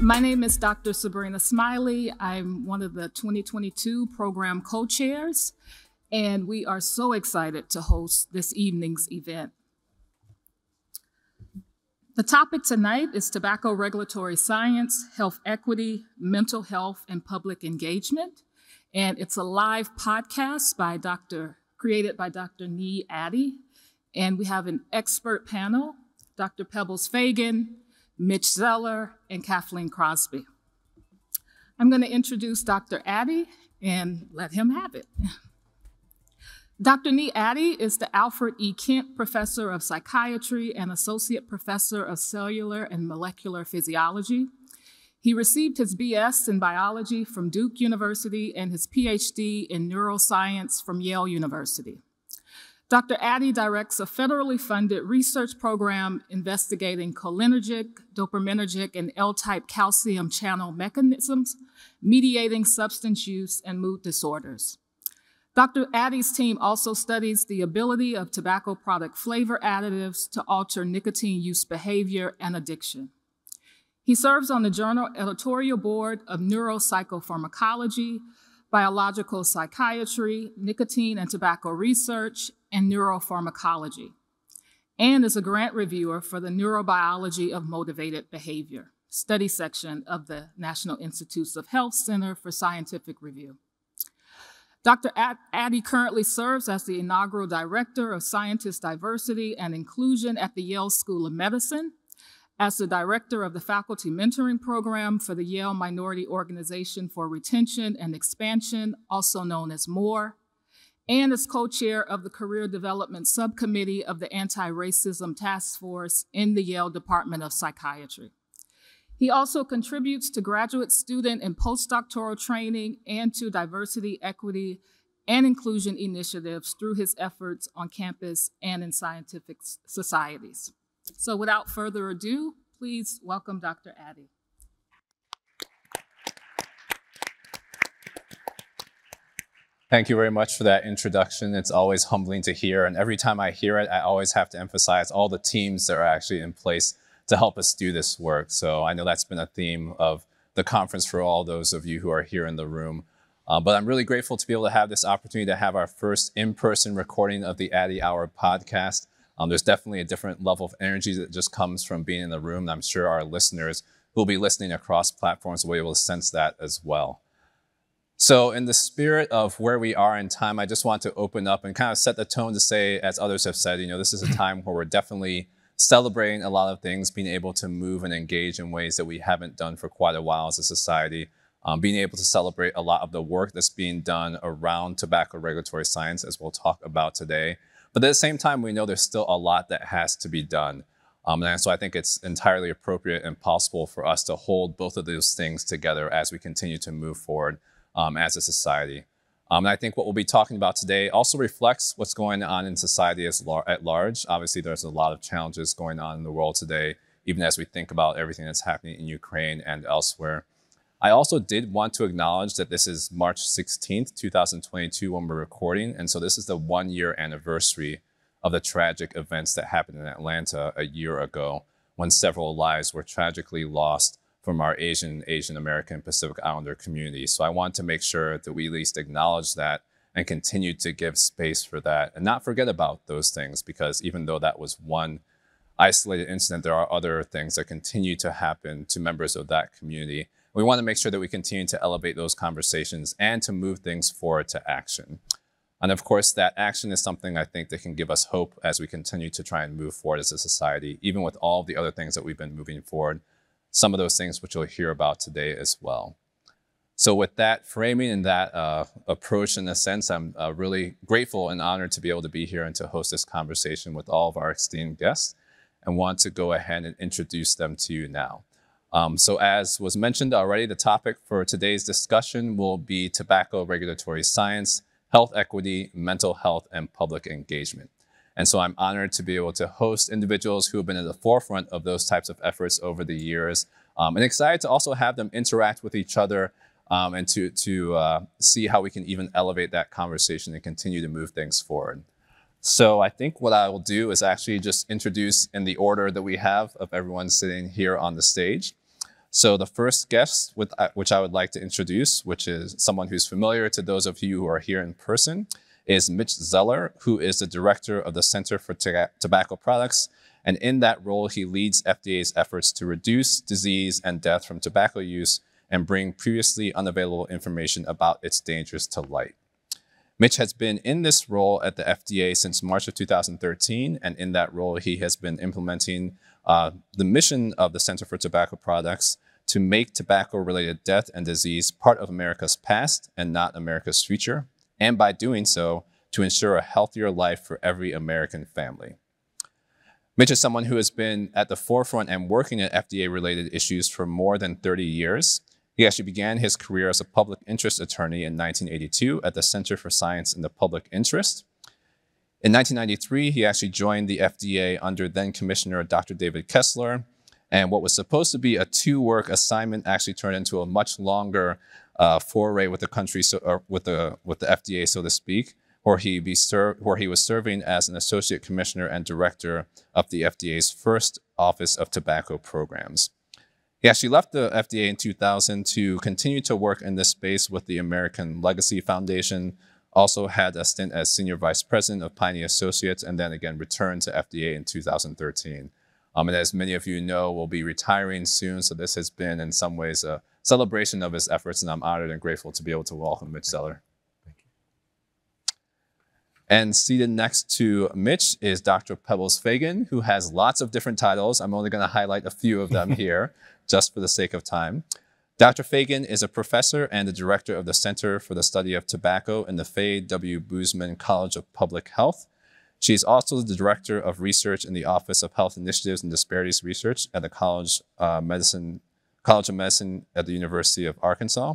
My name is Dr. Sabrina Smiley. I'm one of the 2022 program co-chairs, and we are so excited to host this evening's event. The topic tonight is tobacco regulatory science, health equity, mental health, and public engagement. And it's a live podcast by Dr. created by Dr. Nii Addy. And we have an expert panel, Dr. Pebbles Fagan, Mitch Zeller, and Kathleen Crosby. I'm going to introduce Dr. Addy and let him have it. Dr. Nii Addy is the Alfred E. Kent Professor of Psychiatry and Associate Professor of Cellular and Molecular Physiology. He received his BS in biology from Duke University and his PhD in neuroscience from Yale University. Dr. Addy directs a federally funded research program investigating cholinergic, dopaminergic, and L-type calcium channel mechanisms, mediating substance use and mood disorders. Dr. Addy's team also studies the ability of tobacco product flavor additives to alter nicotine use behavior and addiction. He serves on the journal editorial board of neuropsychopharmacology, biological psychiatry, nicotine and tobacco research, and neuropharmacology, and is a grant reviewer for the Neurobiology of Motivated Behavior study section of the National Institutes of Health Center for Scientific Review. Dr. Addy currently serves as the inaugural Director of Scientist Diversity and Inclusion at the Yale School of Medicine, as the Director of the Faculty Mentoring Program for the Yale Minority Organization for Retention and Expansion, also known as MORE, and as co-chair of the Career Development Subcommittee of the Anti-Racism Task Force in the Yale Department of Psychiatry. He also contributes to graduate student and postdoctoral training and to diversity, equity, and inclusion initiatives through his efforts on campus and in scientific societies. So without further ado, please welcome Dr. Addy. Thank you very much for that introduction. It's always humbling to hear, and every time I hear it, I always have to emphasize all the teams that are actually in place to help us do this work. So I know that's been a theme of the conference for all those of you who are here in the room. Uh, but I'm really grateful to be able to have this opportunity to have our first in-person recording of the Addy Hour podcast. Um, there's definitely a different level of energy that just comes from being in the room. And I'm sure our listeners who will be listening across platforms will be able to sense that as well. So in the spirit of where we are in time, I just want to open up and kind of set the tone to say, as others have said, you know, this is a time where we're definitely celebrating a lot of things, being able to move and engage in ways that we haven't done for quite a while as a society, um, being able to celebrate a lot of the work that's being done around tobacco regulatory science, as we'll talk about today. But at the same time, we know there's still a lot that has to be done. Um, and so I think it's entirely appropriate and possible for us to hold both of those things together as we continue to move forward um, as a society. Um, and I think what we'll be talking about today also reflects what's going on in society lar at large. Obviously, there's a lot of challenges going on in the world today, even as we think about everything that's happening in Ukraine and elsewhere. I also did want to acknowledge that this is March 16th, 2022, when we're recording. And so this is the one year anniversary of the tragic events that happened in Atlanta a year ago when several lives were tragically lost from our Asian, Asian American, Pacific Islander community. So I want to make sure that we at least acknowledge that and continue to give space for that and not forget about those things because even though that was one isolated incident, there are other things that continue to happen to members of that community. We want to make sure that we continue to elevate those conversations and to move things forward to action. And of course, that action is something I think that can give us hope as we continue to try and move forward as a society, even with all the other things that we've been moving forward some of those things which you'll hear about today as well. So with that framing and that uh, approach in a sense, I'm uh, really grateful and honored to be able to be here and to host this conversation with all of our esteemed guests and want to go ahead and introduce them to you now. Um, so as was mentioned already, the topic for today's discussion will be tobacco regulatory science, health equity, mental health, and public engagement. And so I'm honored to be able to host individuals who have been at the forefront of those types of efforts over the years, um, and excited to also have them interact with each other um, and to, to uh, see how we can even elevate that conversation and continue to move things forward. So I think what I will do is actually just introduce in the order that we have of everyone sitting here on the stage. So the first guest, with, uh, which I would like to introduce, which is someone who's familiar to those of you who are here in person, is Mitch Zeller, who is the director of the Center for Tobacco Products. And in that role, he leads FDA's efforts to reduce disease and death from tobacco use and bring previously unavailable information about its dangers to light. Mitch has been in this role at the FDA since March of 2013, and in that role, he has been implementing uh, the mission of the Center for Tobacco Products to make tobacco related death and disease part of America's past and not America's future, and by doing so, to ensure a healthier life for every American family. Mitch is someone who has been at the forefront and working at FDA related issues for more than 30 years. He actually began his career as a public interest attorney in 1982 at the Center for Science in the Public Interest. In 1993, he actually joined the FDA under then Commissioner Dr. David Kessler. And what was supposed to be a two work assignment actually turned into a much longer uh, foray with the country, so, or with the, with the FDA, so to speak, where he, be ser- where he was serving as an associate commissioner and director of the FDA's first Office of Tobacco Programs. He actually left the FDA in 2000 to continue to work in this space with the American Legacy Foundation, also had a stint as senior vice president of Pinney Associates, and then again returned to FDA in 2013. Um, and as many of you know, will be retiring soon, so this has been in some ways a celebration of his efforts, and I'm honored and grateful to be able to welcome Mitch Zeller. Thank you. And seated next to Mitch is Dr. Pebbles Fagan, who has lots of different titles. I'm only going to highlight a few of them here, just for the sake of time. Dr. Fagan is a professor and the director of the Center for the Study of Tobacco in the Fay W. Boozman College of Public Health. She is also the director of research in the Office of Health Initiatives and Disparities Research at the College, uh, Medicine, College of Medicine at the University of Arkansas.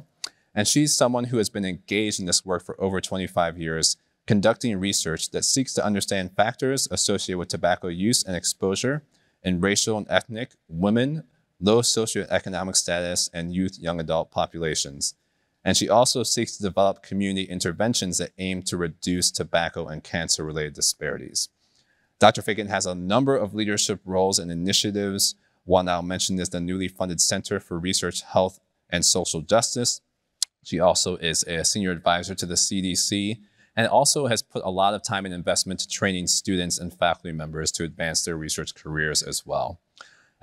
And she's someone who has been engaged in this work for over 25 years, conducting research that seeks to understand factors associated with tobacco use and exposure in racial and ethnic, women, low socioeconomic status, and youth young adult populations. And she also seeks to develop community interventions that aim to reduce tobacco and cancer related disparities. Dr. Fagan has a number of leadership roles and initiatives. One I'll mention is the newly funded Center for Research, Health, and Social Justice. She also is a senior advisor to the CDC and also has put a lot of time and investment to training students and faculty members to advance their research careers as well.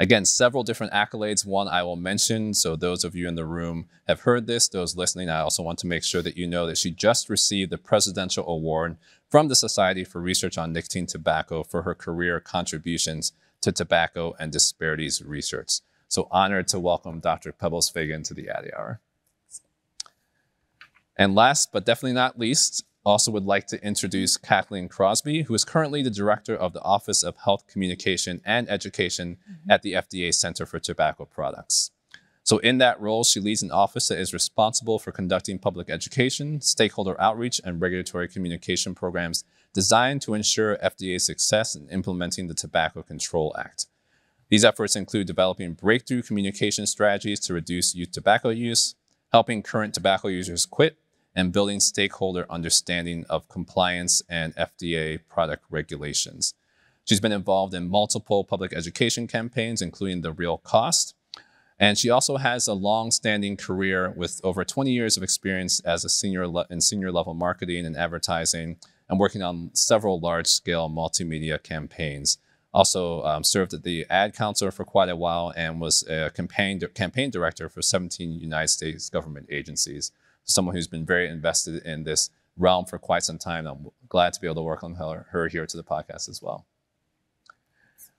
Again, several different accolades. One I will mention, so those of you in the room have heard this. Those listening, I also want to make sure that you know that she just received the Presidential Award from the Society for Research on Nicotine Tobacco for her career contributions to tobacco and disparities research. So honored to welcome Dr. Pebbles Fagan to the Addy Hour. And last but definitely not least, also would like to introduce Kathleen Crosby, who is currently the director of the Office of Health Communication and Education mm-hmm. at the FDA Center for Tobacco Products. So, in that role, she leads an office that is responsible for conducting public education, stakeholder outreach, and regulatory communication programs designed to ensure FDA success in implementing the Tobacco Control Act. These efforts include developing breakthrough communication strategies to reduce youth tobacco use, helping current tobacco users quit, and building stakeholder understanding of compliance and FDA product regulations. She's been involved in multiple public education campaigns, including the Real Cost. And she also has a long-standing career with over 20 years of experience as a senior in senior level marketing and advertising, and working on several large-scale multimedia campaigns. Also um, served at the ad council for quite a while and was a campaign, campaign director for 17 United States government agencies someone who's been very invested in this realm for quite some time. I'm glad to be able to work on her, her here to the podcast as well.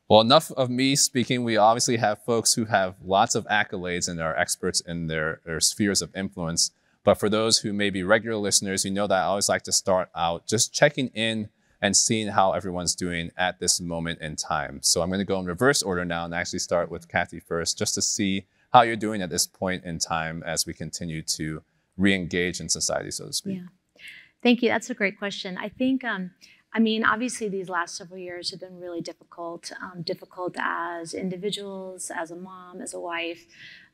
Well, enough of me speaking. We obviously have folks who have lots of accolades and are experts in their, their spheres of influence. But for those who may be regular listeners, you know that I always like to start out just checking in and seeing how everyone's doing at this moment in time. So I'm going to go in reverse order now and actually start with Kathy first, just to see how you're doing at this point in time as we continue to re-engage in society, so to speak? Yeah, thank you. That's a great question. I think, um, I mean, obviously these last several years have been really difficult. Um, difficult as individuals, as a mom, as a wife,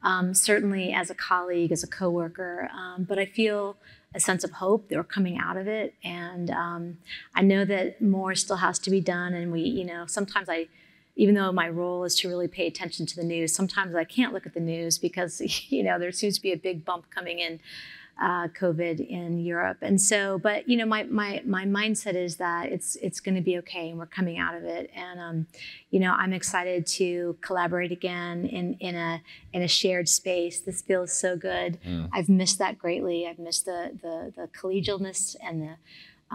um, certainly as a colleague, as a coworker. Um, but I feel a sense of hope that we're coming out of it, and um, I know that more still has to be done. And we, you know, sometimes I even though my role is to really pay attention to the news, sometimes I can't look at the news because you know there seems to be a big bump coming in uh, COVID in Europe. And so, but you know, my my my mindset is that it's it's going to be okay, and we're coming out of it. And um, you know, I'm excited to collaborate again in in a in a shared space. This feels so good. Mm. I've missed that greatly. I've missed the the the collegialness and the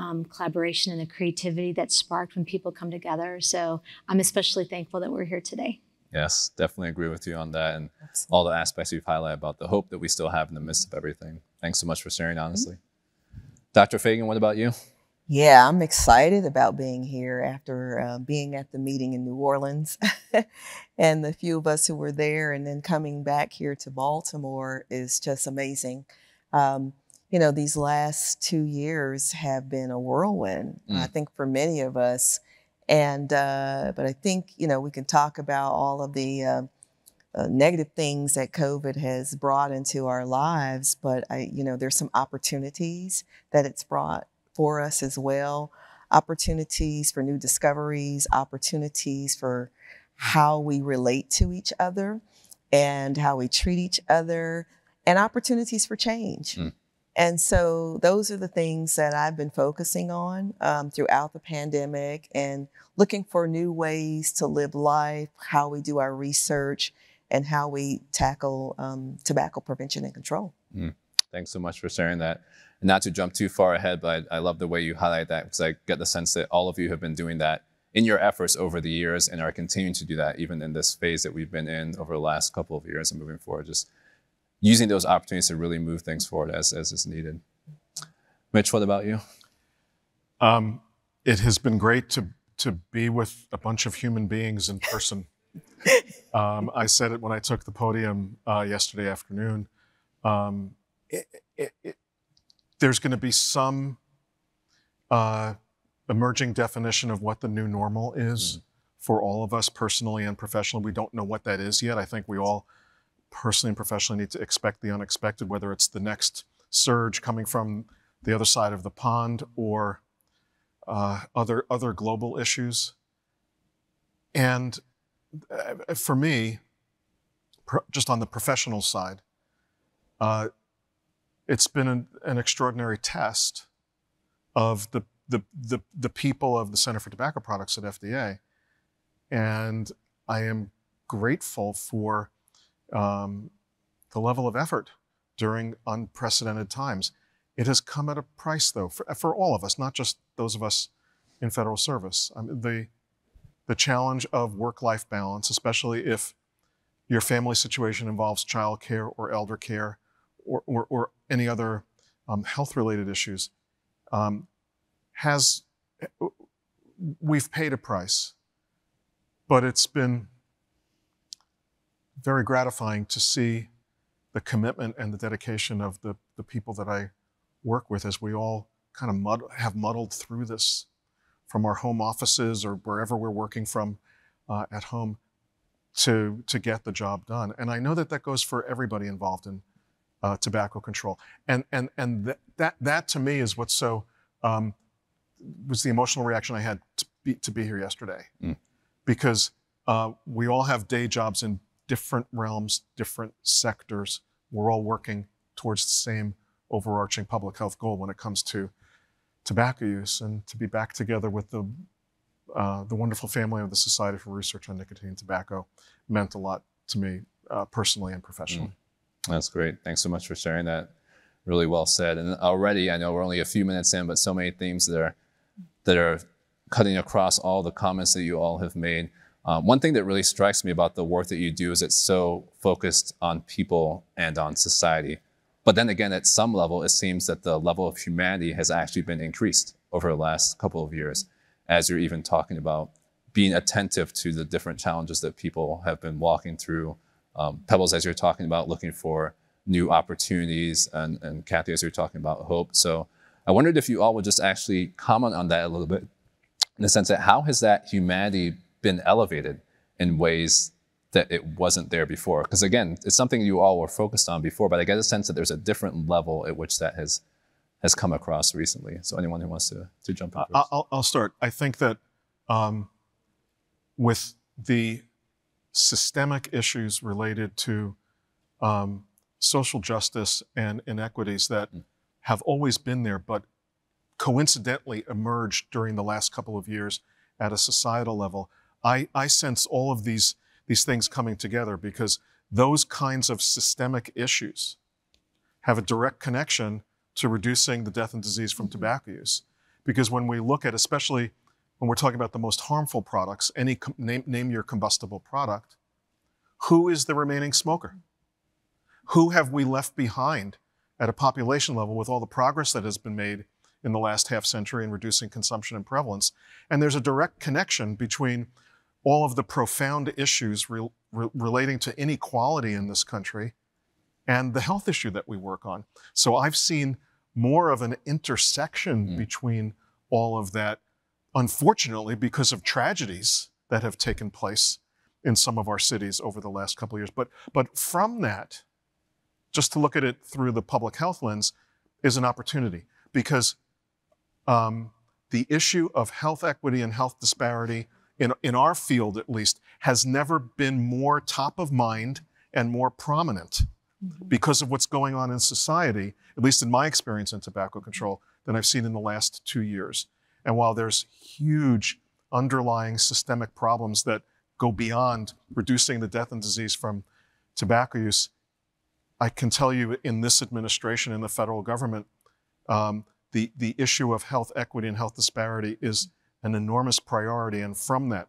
um, collaboration and the creativity that's sparked when people come together. So I'm especially thankful that we're here today. Yes, definitely agree with you on that and Absolutely. all the aspects you've highlighted about the hope that we still have in the midst of everything. Thanks so much for sharing, honestly. Mm-hmm. Dr. Fagan, what about you? Yeah, I'm excited about being here after uh, being at the meeting in New Orleans and the few of us who were there and then coming back here to Baltimore is just amazing. Um, you know, these last two years have been a whirlwind, mm. I think, for many of us. And, uh, but I think, you know, we can talk about all of the, uh, uh, negative things that COVID has brought into our lives, but I, you know, there's some opportunities that it's brought for us as well. Opportunities for new discoveries, opportunities for how we relate to each other and how we treat each other, and opportunities for change. Mm. And so those are the things that I've been focusing on um, throughout the pandemic and looking for new ways to live life, how we do our research, and how we tackle um, tobacco prevention and control. Mm. Thanks so much for sharing that. Not to jump too far ahead, but I, I love the way you highlight that because I get the sense that all of you have been doing that in your efforts over the years and are continuing to do that even in this phase that we've been in over the last couple of years and moving forward. Just using those opportunities to really move things forward as, as is needed. Mitch, what about you? Um, it has been great to, to be with a bunch of human beings in person. um, I said it when I took the podium uh, yesterday afternoon. Um, it, it, it, there's going to be some uh, emerging definition of what the new normal is mm. for all of us personally and professionally. We don't know what that is yet. I think we all personally and professionally need to expect the unexpected, whether it's the next surge coming from the other side of the pond or uh, other other global issues. And uh, for me, just on the professional side, uh, it's been an, an, extraordinary test of the, the, the, the people of the Center for Tobacco Products at FDA. And I am grateful for um, the level of effort during unprecedented times. It has come at a price, though, for, for all of us, not just those of us in federal service. I mean, the, the challenge of work-life balance, especially if your family situation involves childcare or elder care or, or, or any other um, health-related issues, um, has we've paid a price, but it's been very gratifying to see the commitment and the dedication of the, the people that I work with as we all kind of mud, have muddled through this from our home offices or wherever we're working from uh, at home to, to get the job done. And I know that that goes for everybody involved in uh, tobacco control. And, and, and th- that, that to me is what's so, um, was the emotional reaction I had to be, to be here yesterday. Mm. Because uh, we all have day jobs in different realms, different sectors. We're all working towards the same overarching public health goal when it comes to tobacco use and to be back together with the, uh, the wonderful family of the Society for Research on Nicotine and Tobacco meant a lot to me uh, personally and professionally. Mm. That's great. Thanks so much for sharing that. Really well said. And already, I know we're only a few minutes in, but so many themes that are, that are cutting across all the comments that you all have made. Um, one thing that really strikes me about the work that you do is it's so focused on people and on society. But then again, at some level, it seems that the level of humanity has actually been increased over the last couple of years, as you're even talking about being attentive to the different challenges that people have been walking through. Um, Pebbles, as you're talking about looking for new opportunities, and, and Kathy, as you're talking about hope. So I wondered if you all would just actually comment on that a little bit in the sense that how has that humanity been elevated in ways that it wasn't there before. Because again, it's something you all were focused on before, but I get a sense that there's a different level at which that has has come across recently. So anyone who wants to to jump in first. I'll, I'll start. I think that um, with the systemic issues related to um, social justice and inequities that mm. have always been there, but coincidentally emerged during the last couple of years at a societal level. I, I sense all of these, these things coming together because those kinds of systemic issues have a direct connection to reducing the death and disease from mm-hmm. tobacco use. Because when we look at, especially when we're talking about the most harmful products, any name, name your combustible product, who is the remaining smoker? Who have we left behind at a population level with all the progress that has been made in the last half century in reducing consumption and prevalence. And there's a direct connection between all of the profound issues re re relating to inequality in this country and the health issue that we work on. So I've seen more of an intersection mm. between all of that, unfortunately, because of tragedies that have taken place in some of our cities over the last couple of years. But, but from that, just to look at it through the public health lens, is an opportunity because um, the issue of health equity and health disparity, in, in our field at least, has never been more top of mind and more prominent mm-hmm. because of what's going on in society, at least in my experience in tobacco control, than I've seen in the last two years. And while there's huge underlying systemic problems that go beyond reducing the death and disease from tobacco use, I can tell you in this administration, in the federal government, um, the, the issue of health equity and health disparity is an enormous priority. And from that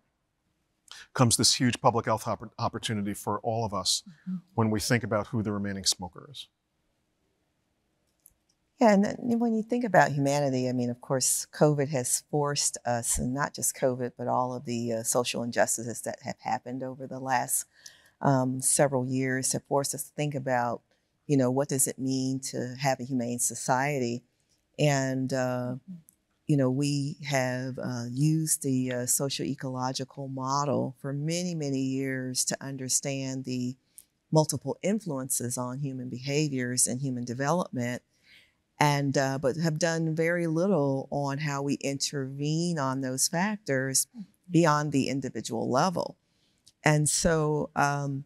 comes this huge public health opportunity for all of us mm-hmm. when we think about who the remaining smoker is. Yeah, and when you think about humanity, I mean, of course, COVID has forced us, and not just COVID, but all of the uh, social injustices that have happened over the last um, several years have forced us to think about, you know, what does it mean to have a humane society? And, uh, mm-hmm. You know, we have uh, used the uh, social ecological model for many, many years to understand the multiple influences on human behaviors and human development. And, uh, but have done very little on how we intervene on those factors mm-hmm. beyond the individual level. And so, um,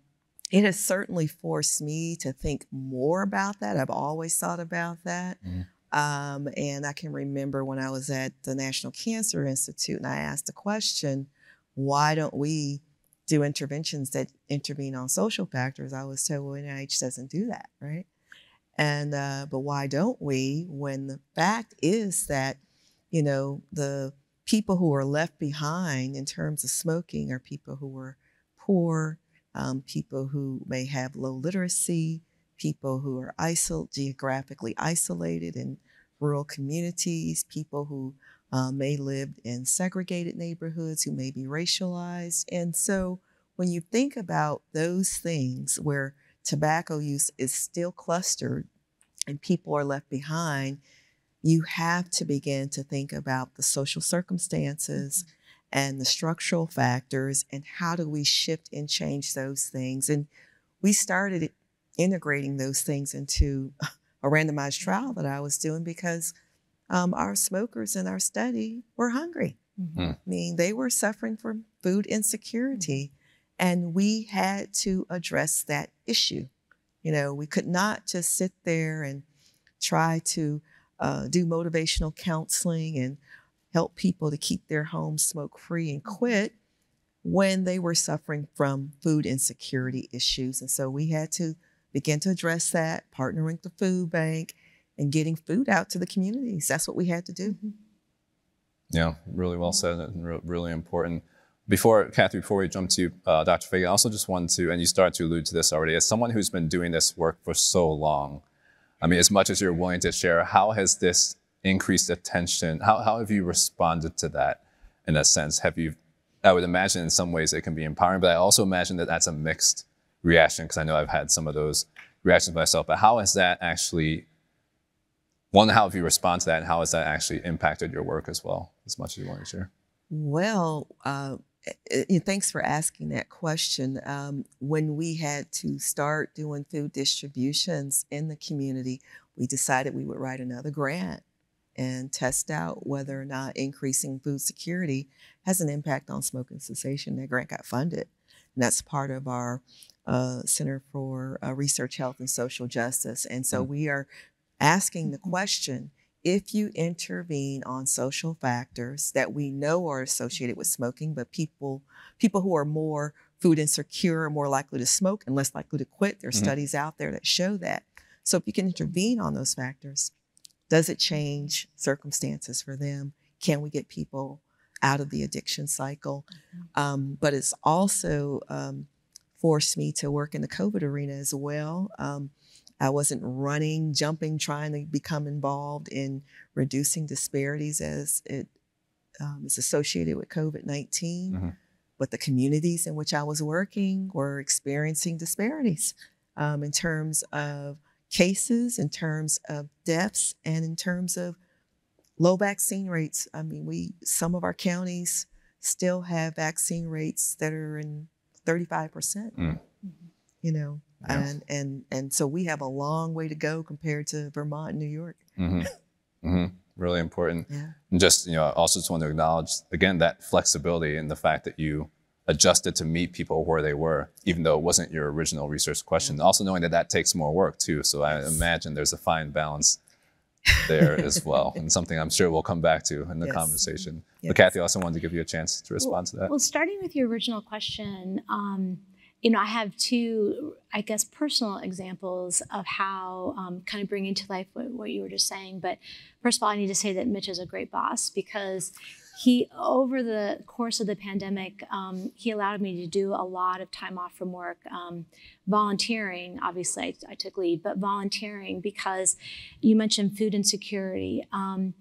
it has certainly forced me to think more about that. I've always thought about that. Mm-hmm. Um, and I can remember when I was at the National Cancer Institute and I asked the question, why don't we do interventions that intervene on social factors? I was told, well, NIH doesn't do that, right? And, uh, but why don't we when the fact is that, you know, the people who are left behind in terms of smoking are people who are poor, um, people who may have low literacy, people who are isol- geographically isolated in rural communities, people who uh, may live in segregated neighborhoods, who may be racialized. And so when you think about those things where tobacco use is still clustered and people are left behind, you have to begin to think about the social circumstances mm-hmm. and the structural factors and how do we shift and change those things. And we started integrating those things into a randomized trial that I was doing because um, our smokers in our study were hungry. Mm-hmm. Hmm. I mean, they were suffering from food insecurity, and we had to address that issue. You know, we could not just sit there and try to uh, do motivational counseling and help people to keep their homes smoke free and quit when they were suffering from food insecurity issues. And so we had to begin to address that, partnering with the food bank, and getting food out to the communities. That's what we had to do. Mm-hmm. Yeah, really well said and really important. Before, Kathy, before we jump to uh, Dr. Fagan, I also just wanted to, and you started to allude to this already, as someone who's been doing this work for so long, I mean, as much as you're willing to share, how has this increased attention, how, how have you responded to that in a sense? Have you, I would imagine in some ways it can be empowering, but I also imagine that that's a mixed reaction because I know I've had some of those reactions myself. But how has that actually, one, how have you responded to that, and how has that actually impacted your work as well, as much as you want to share? Well, uh, thanks for asking that question. Um, when we had to start doing food distributions in the community, we decided we would write another grant and test out whether or not increasing food security has an impact on smoking cessation. That grant got funded. And that's part of our uh, Center for uh, Research, Health, and Social Justice. And so mm-hmm. we are asking the question if you intervene on social factors that we know are associated with smoking, but people people who are more food insecure are more likely to smoke and less likely to quit. There are mm-hmm. studies out there that show that. So if you can intervene on those factors, does it change circumstances for them? Can we get people out of the addiction cycle? Mm-hmm. Um, but it's also um, forced me to work in the COVID arena as well. Um, I wasn't running, jumping, trying to become involved in reducing disparities as it um, is associated with COVID 19. Mm-hmm. But the communities in which I was working were experiencing disparities um, in terms of cases, in terms of deaths, and in terms of low vaccine rates. I mean, we some of our counties still have vaccine rates that are in 35 percent. Mm. You know, and and and so we have a long way to go compared to Vermont and New York. Mm-hmm. Mm-hmm. Really important. Yeah. And just you know, I also just want to acknowledge again that flexibility and the fact that you adjusted to meet people where they were, even though it wasn't your original research question. Also knowing that that takes more work too. So I imagine there's a fine balance there as well, and something I'm sure we'll come back to in the yes. conversation. Yes. But Kathy, also wanted to give you a chance to respond well, to that. Well, starting with your original question. Um, you know, I have two, I guess, personal examples of how um, kind of bringing to life what, what, you were just saying. But first of all, I need to say that Mitch is a great boss because he, over the course of the pandemic, um, he allowed me to do a lot of time off from work, um, volunteering. Obviously, I, I, took leave, but volunteering because you mentioned food insecurity. Um,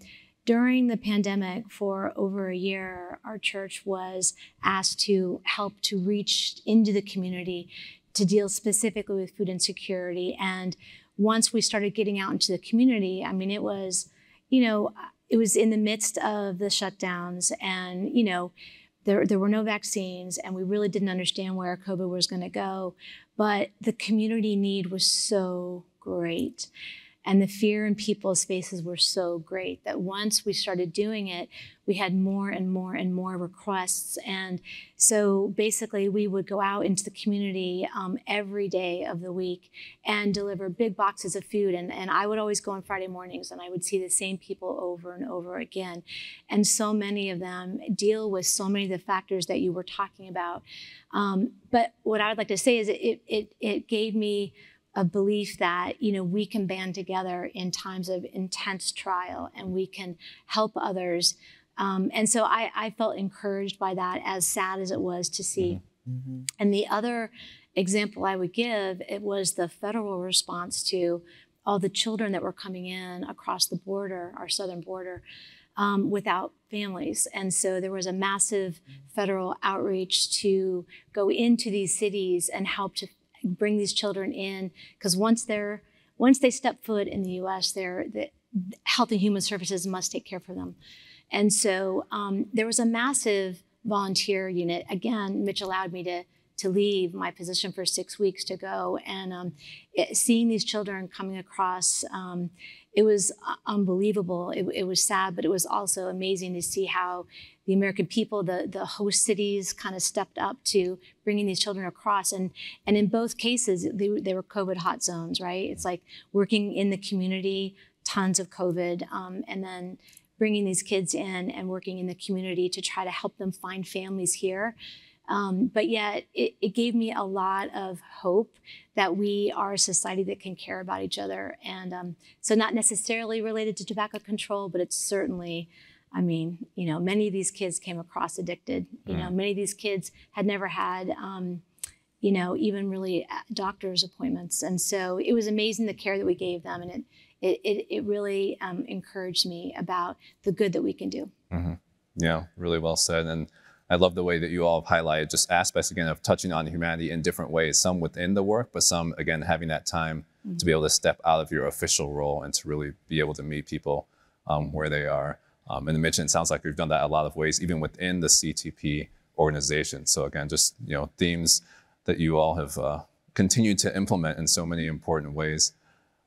during the pandemic, for over a year, our church was asked to help to reach into the community to deal specifically with food insecurity. And once we started getting out into the community, I mean, it was, you know, it was in the midst of the shutdowns and, you know, there, there were no vaccines and we really didn't understand where COVID was going to go. But the community need was so great. And the fear in people's faces were so great that once we started doing it, we had more and more and more requests. And so basically, we would go out into the community um, every day of the week and deliver big boxes of food. And, and I would always go on Friday mornings and I would see the same people over and over again. And so many of them deal with so many of the factors that you were talking about. Um, but what I would like to say is it, it, it gave me a belief that you know we can band together in times of intense trial and we can help others um, and so I, I, felt encouraged by that as sad as it was to see mm-hmm. mm-hmm. and the other example i would give it was the federal response to all the children that were coming in across the border our southern border um, without families. And so there was a massive federal outreach to go into these cities and help to bring these children in because once they're once they step foot in the U.S., they're the Health and Human Services must take care for them. And so um, there was a massive volunteer unit. Again, Mitch allowed me to to leave my position for six weeks to go, and um, it, seeing these children coming across. Um, it was uh, unbelievable. It, it, was sad, but it was also amazing to see how the American people, the, the host cities kind of stepped up to bringing these children across. And, and in both cases, they, they were COVID hot zones, right? It's like working in the community, tons of COVID, um, and then bringing these kids in and working in the community to try to help them find families here. Um, but yet, it, it, gave me a lot of hope that we are a society that can care about each other. And um, so, not necessarily related to tobacco control, but it's certainly I mean, you know, many of these kids came across addicted. You mm. know, many of these kids had never had, um, you know, even really uh, doctor's appointments, and so it was amazing the care that we gave them, and it it it, it really um, encouraged me about the good that we can do. Mm-hmm. Yeah, really well said, and. I love the way that you all have highlighted just aspects again of touching on humanity in different ways, some within the work, but some again having that time mm-hmm. to be able to step out of your official role and to really be able to meet people um, where they are. Um, and mentioned, it sounds like we've done that a lot of ways, even within the CTP organization. So again, just you know themes that you all have uh, continued to implement in so many important ways.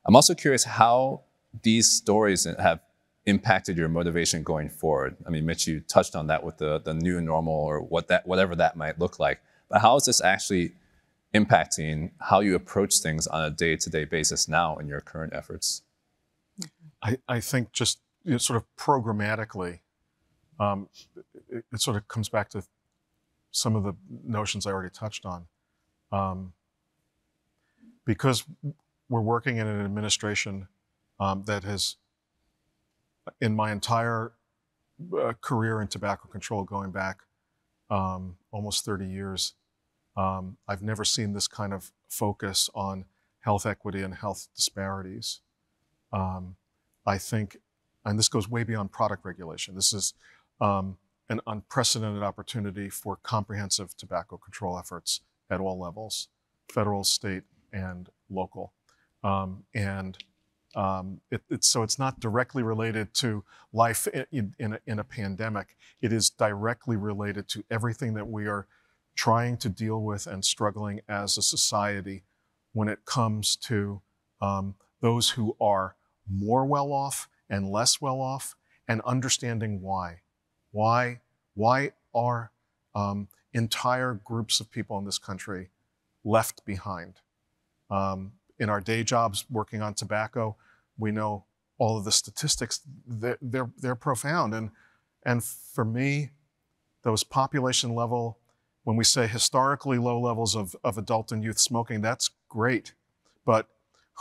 I'm also curious how these stories have impacted your motivation going forward? I mean, Mitch, you touched on that with the, the new normal or what that, whatever that might look like. But how is this actually impacting how you approach things on a day-to-day basis now in your current efforts? I, I think just you know, sort of programmatically, um, it, it, sort of comes back to some of the notions I already touched on. Um, because we're working in an administration um, that has, in my entire uh, career in tobacco control, going back um, almost 30 years, um, I've never seen this kind of focus on health equity and health disparities. Um, I think, and this goes way beyond product regulation. This is um, an unprecedented opportunity for comprehensive tobacco control efforts at all levels, federal, state, and local. Um, and um, it, it's, so it's not directly related to life in, in, a, in a pandemic. It is directly related to everything that we are trying to deal with and struggling as a society when it comes to um, those who are more well off and less well off and understanding why. Why, why are um, entire groups of people in this country left behind? Um, in our day jobs working on tobacco, we know all of the statistics, they're, they're, they're profound. And, and for me, those population level when we say historically low levels of, of adult and youth smoking, that's great. But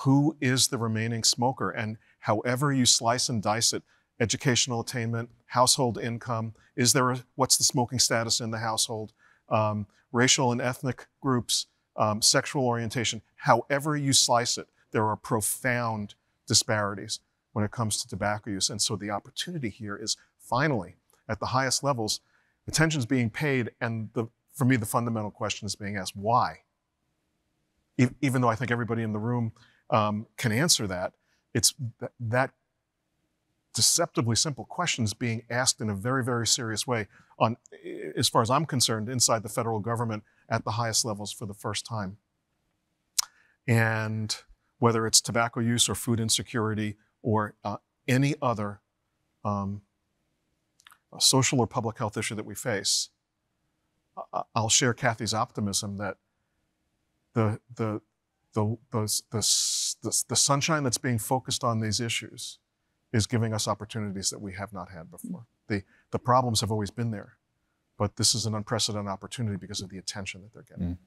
who is the remaining smoker? And however you slice and dice it, educational attainment, household income, is there a, what's the smoking status in the household, um, racial and ethnic groups, um, sexual orientation, however you slice it, there are profound disparities when it comes to tobacco use. And so the opportunity here is finally at the highest levels, attention is being paid and the for me, the fundamental question is being asked why? E- even though I think everybody in the room um, can answer that, it's th- that deceptively simple question is being asked in a very, very serious way on, as far as I'm concerned, inside the federal government at the highest levels for the first time. And whether it's tobacco use or food insecurity or uh, any other um, social or public health issue that we face, I'll share Kathy's optimism that the, the, the, the, the, the, sunshine that's being focused on these issues is giving us opportunities that we have not had before. The, the problems have always been there, but this is an unprecedented opportunity because of the attention that they're getting.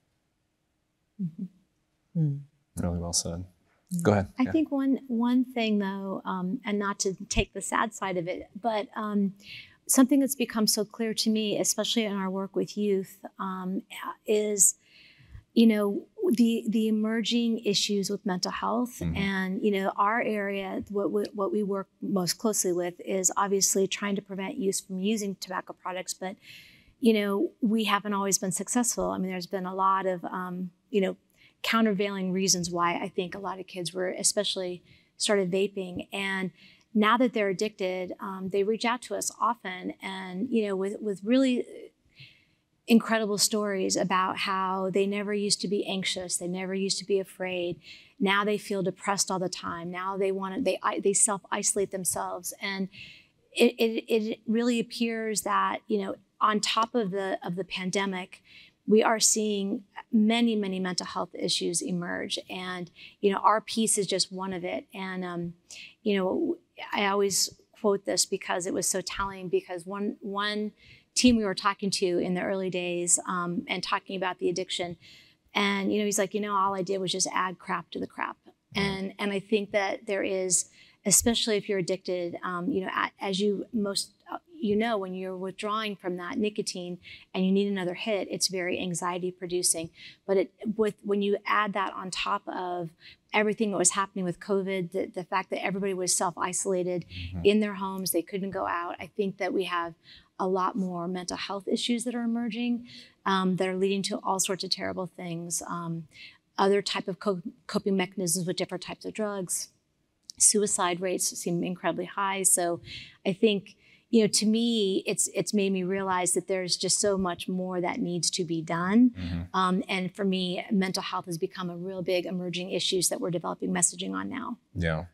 Mm. Mm-hmm. Mm. Really well said. Go ahead. I yeah. think one one thing though, um, and not to take the sad side of it, but um, something that's become so clear to me, especially in our work with youth, um, is you know the the emerging issues with mental health mm-hmm. and you know our area what, what, what we work most closely with is obviously trying to prevent youth from using tobacco products but you know we haven't always been successful i mean there's been a lot of um, you know countervailing reasons why i think a lot of kids were especially started vaping and now that they're addicted, um, they reach out to us often, and you know, with with really incredible stories about how they never used to be anxious, they never used to be afraid. Now they feel depressed all the time. Now they want to they they self isolate themselves, and it, it it really appears that you know on top of the of the pandemic we are seeing many, many mental health issues emerge. And, you know, our piece is just one of it. And, um, you know, I always quote this because it was so telling because one, one team we were talking to in the early days um, and talking about the addiction, and, you know, he's like, you know, all I did was just add crap to the crap. And, and I think that there is, especially if you're addicted, um, you know, as you most you know when you're withdrawing from that nicotine and you need another hit it's very anxiety producing. But it with when you add that on top of everything that was happening with covid the, the fact that everybody was self-isolated mm-hmm. in their homes they couldn't go out i think that we have a lot more mental health issues that are emerging um, that are leading to all sorts of terrible things. Um, other type of co- coping mechanisms with different types of drugs. Suicide rates seem incredibly high. So i think you know, to me, it's it's made me realize that there's just so much more that needs to be done. Mm-hmm. Um, and for me, mental health has become a real big emerging issues that we're developing messaging on now. Yeah.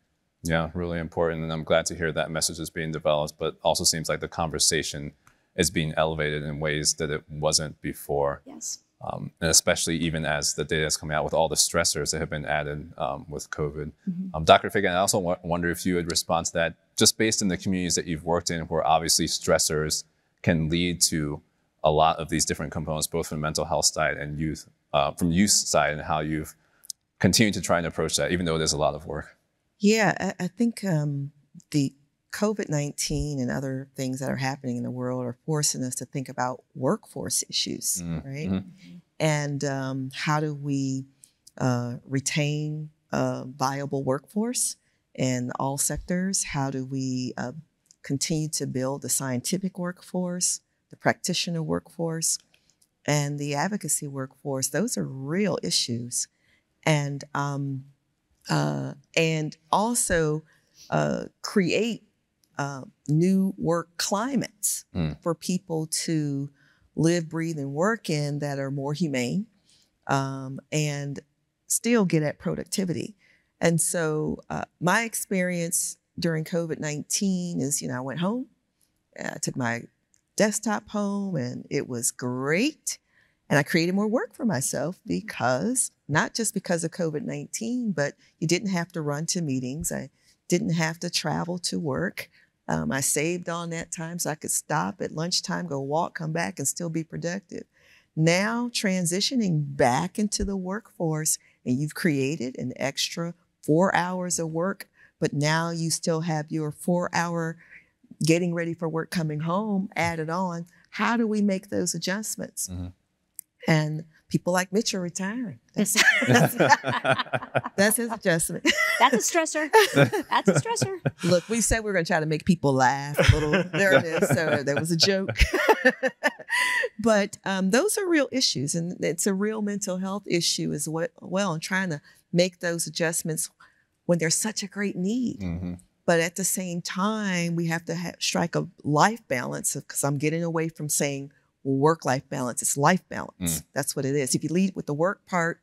Yeah, really important. And I'm glad to hear that message is being developed, but also seems like the conversation is being elevated in ways that it wasn't before. Yes. Um, and especially even as the data is coming out with all the stressors that have been added um, with COVID. Mm-hmm. Um, Dr. Fagan, I also w- wonder if you would respond to that, just based in the communities that you've worked in, where obviously stressors can lead to a lot of these different components, both from mental health side and youth, uh, from youth side, and how you've continued to try and approach that, even though there's a lot of work. Yeah, I, I think um, the COVID 19 and other things that are happening in the world are forcing us to think about workforce issues, Mm, right? mhm. And um, how do we uh, retain a viable workforce in all sectors? How do we uh, continue to build the scientific workforce, the practitioner workforce, and the advocacy workforce? Those are real issues. And um, uh, and also uh, create uh, new work climates Mm. for people to live, breathe, and work in that are more humane um, and still get at productivity. And so, uh, my experience during COVID 19 is you know, I went home, I took my desktop home, and it was great. And I created more work for myself because not just because of COVID 19, but you didn't have to run to meetings. I didn't have to travel to work. Um, I saved on that time so I could stop at lunchtime, go walk, come back, and still be productive. Now, transitioning back into the workforce, and you've created an extra four hours of work, but now you still have your four hour getting ready for work coming home added on. How do we make those adjustments? Mhm. And people like Mitch are retiring. That's, Yes. that's his adjustment. That's a stressor. That's a stressor. Look, we said we were going to try to make people laugh a little. There it is. So that was a joke. but um, those are real issues, and it's a real mental health issue as we- well. And trying to make those adjustments when there's such a great need. Mhm. But at the same time, we have to ha- strike a life balance because I'm getting away from saying work life balance. It's life balance. That's what it is. If you lead with the work part,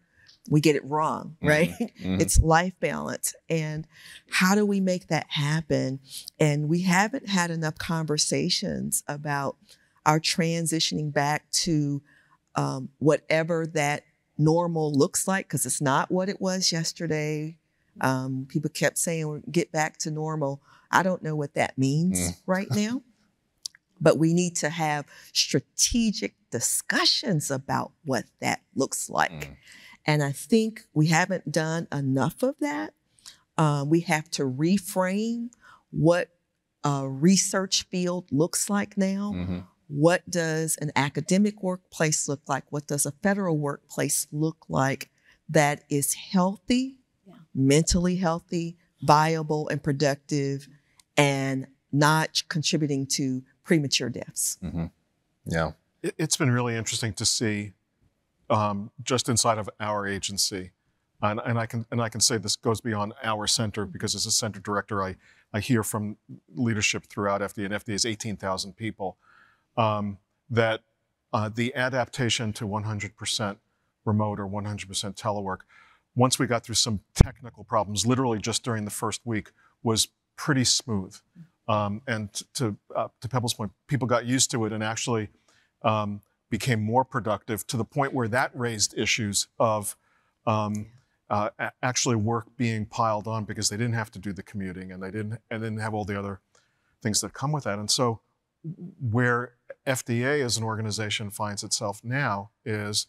we get it wrong, Mhm. right? Mhm. It's life balance. And how do we make that happen? And we haven't had enough conversations about our transitioning back to um, whatever that normal looks like, because it's not what it was yesterday. Um, people kept saying, get back to normal. I don't know what that means Mm. right now. But we need to have strategic discussions about what that looks like. Mm. And I think we haven't done enough of that. Uh, we have to reframe what a research field looks like now. Mhm. What does an academic workplace look like? What does a federal workplace look like that is healthy, Yeah. mentally healthy, viable, and productive, and not contributing to premature deaths? Mhm. Yeah. It, it's been really interesting to see um, just inside of our agency. And, and I can and I can say this goes beyond our center because as a center director, I, I hear from leadership throughout FDA, and FDA is 18,000 people, um, that uh, the adaptation to 100% remote or 100% telework, once we got through some technical problems, literally just during the first week, was pretty smooth. Um, and to uh, to Pebble's point, people got used to it and actually um, became more productive to the point where that raised issues of um, uh, actually work being piled on because they didn't have to do the commuting and they didn't and didn't have all the other things that come with that. And so, where FDA as an organization finds itself now is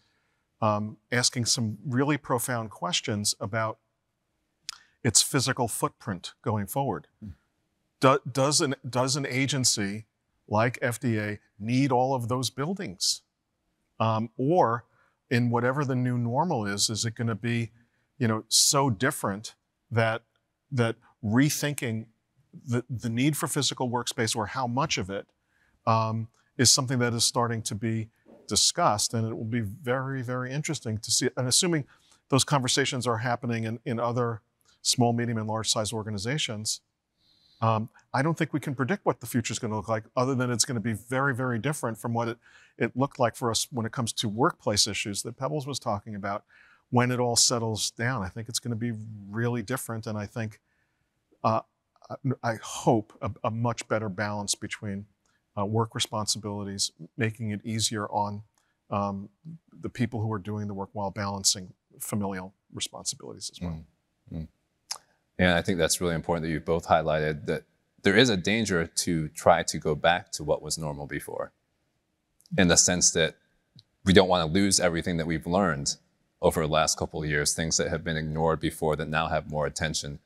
um, asking some really profound questions about its physical footprint going forward. Do, does, an, does an agency like FDA need all of those buildings? Um, or in whatever the new normal is, is it going to be, you know, so different that that rethinking the, the need for physical workspace or how much of it um, is something that is starting to be discussed, and it will be very, very interesting to see. And assuming those conversations are happening in, in other small, medium, and large size organizations, um, I don't think we can predict what the future is going to look like, other than it's going to be very, very different from what it, it looked like for us when it comes to workplace issues that Pebbles was talking about. When it all settles down, I think it's going to be really different, and I think uh, I hope, a, a, much better balance between uh, work responsibilities, making it easier on um, the people who are doing the work while balancing familial responsibilities as well. Mm. Mm. And I think that's really important that you both highlighted that there is a danger to try to go back to what was normal before, in the sense that we don't want to lose everything that we've learned over the last couple of years, things that have been ignored before that now have more attention.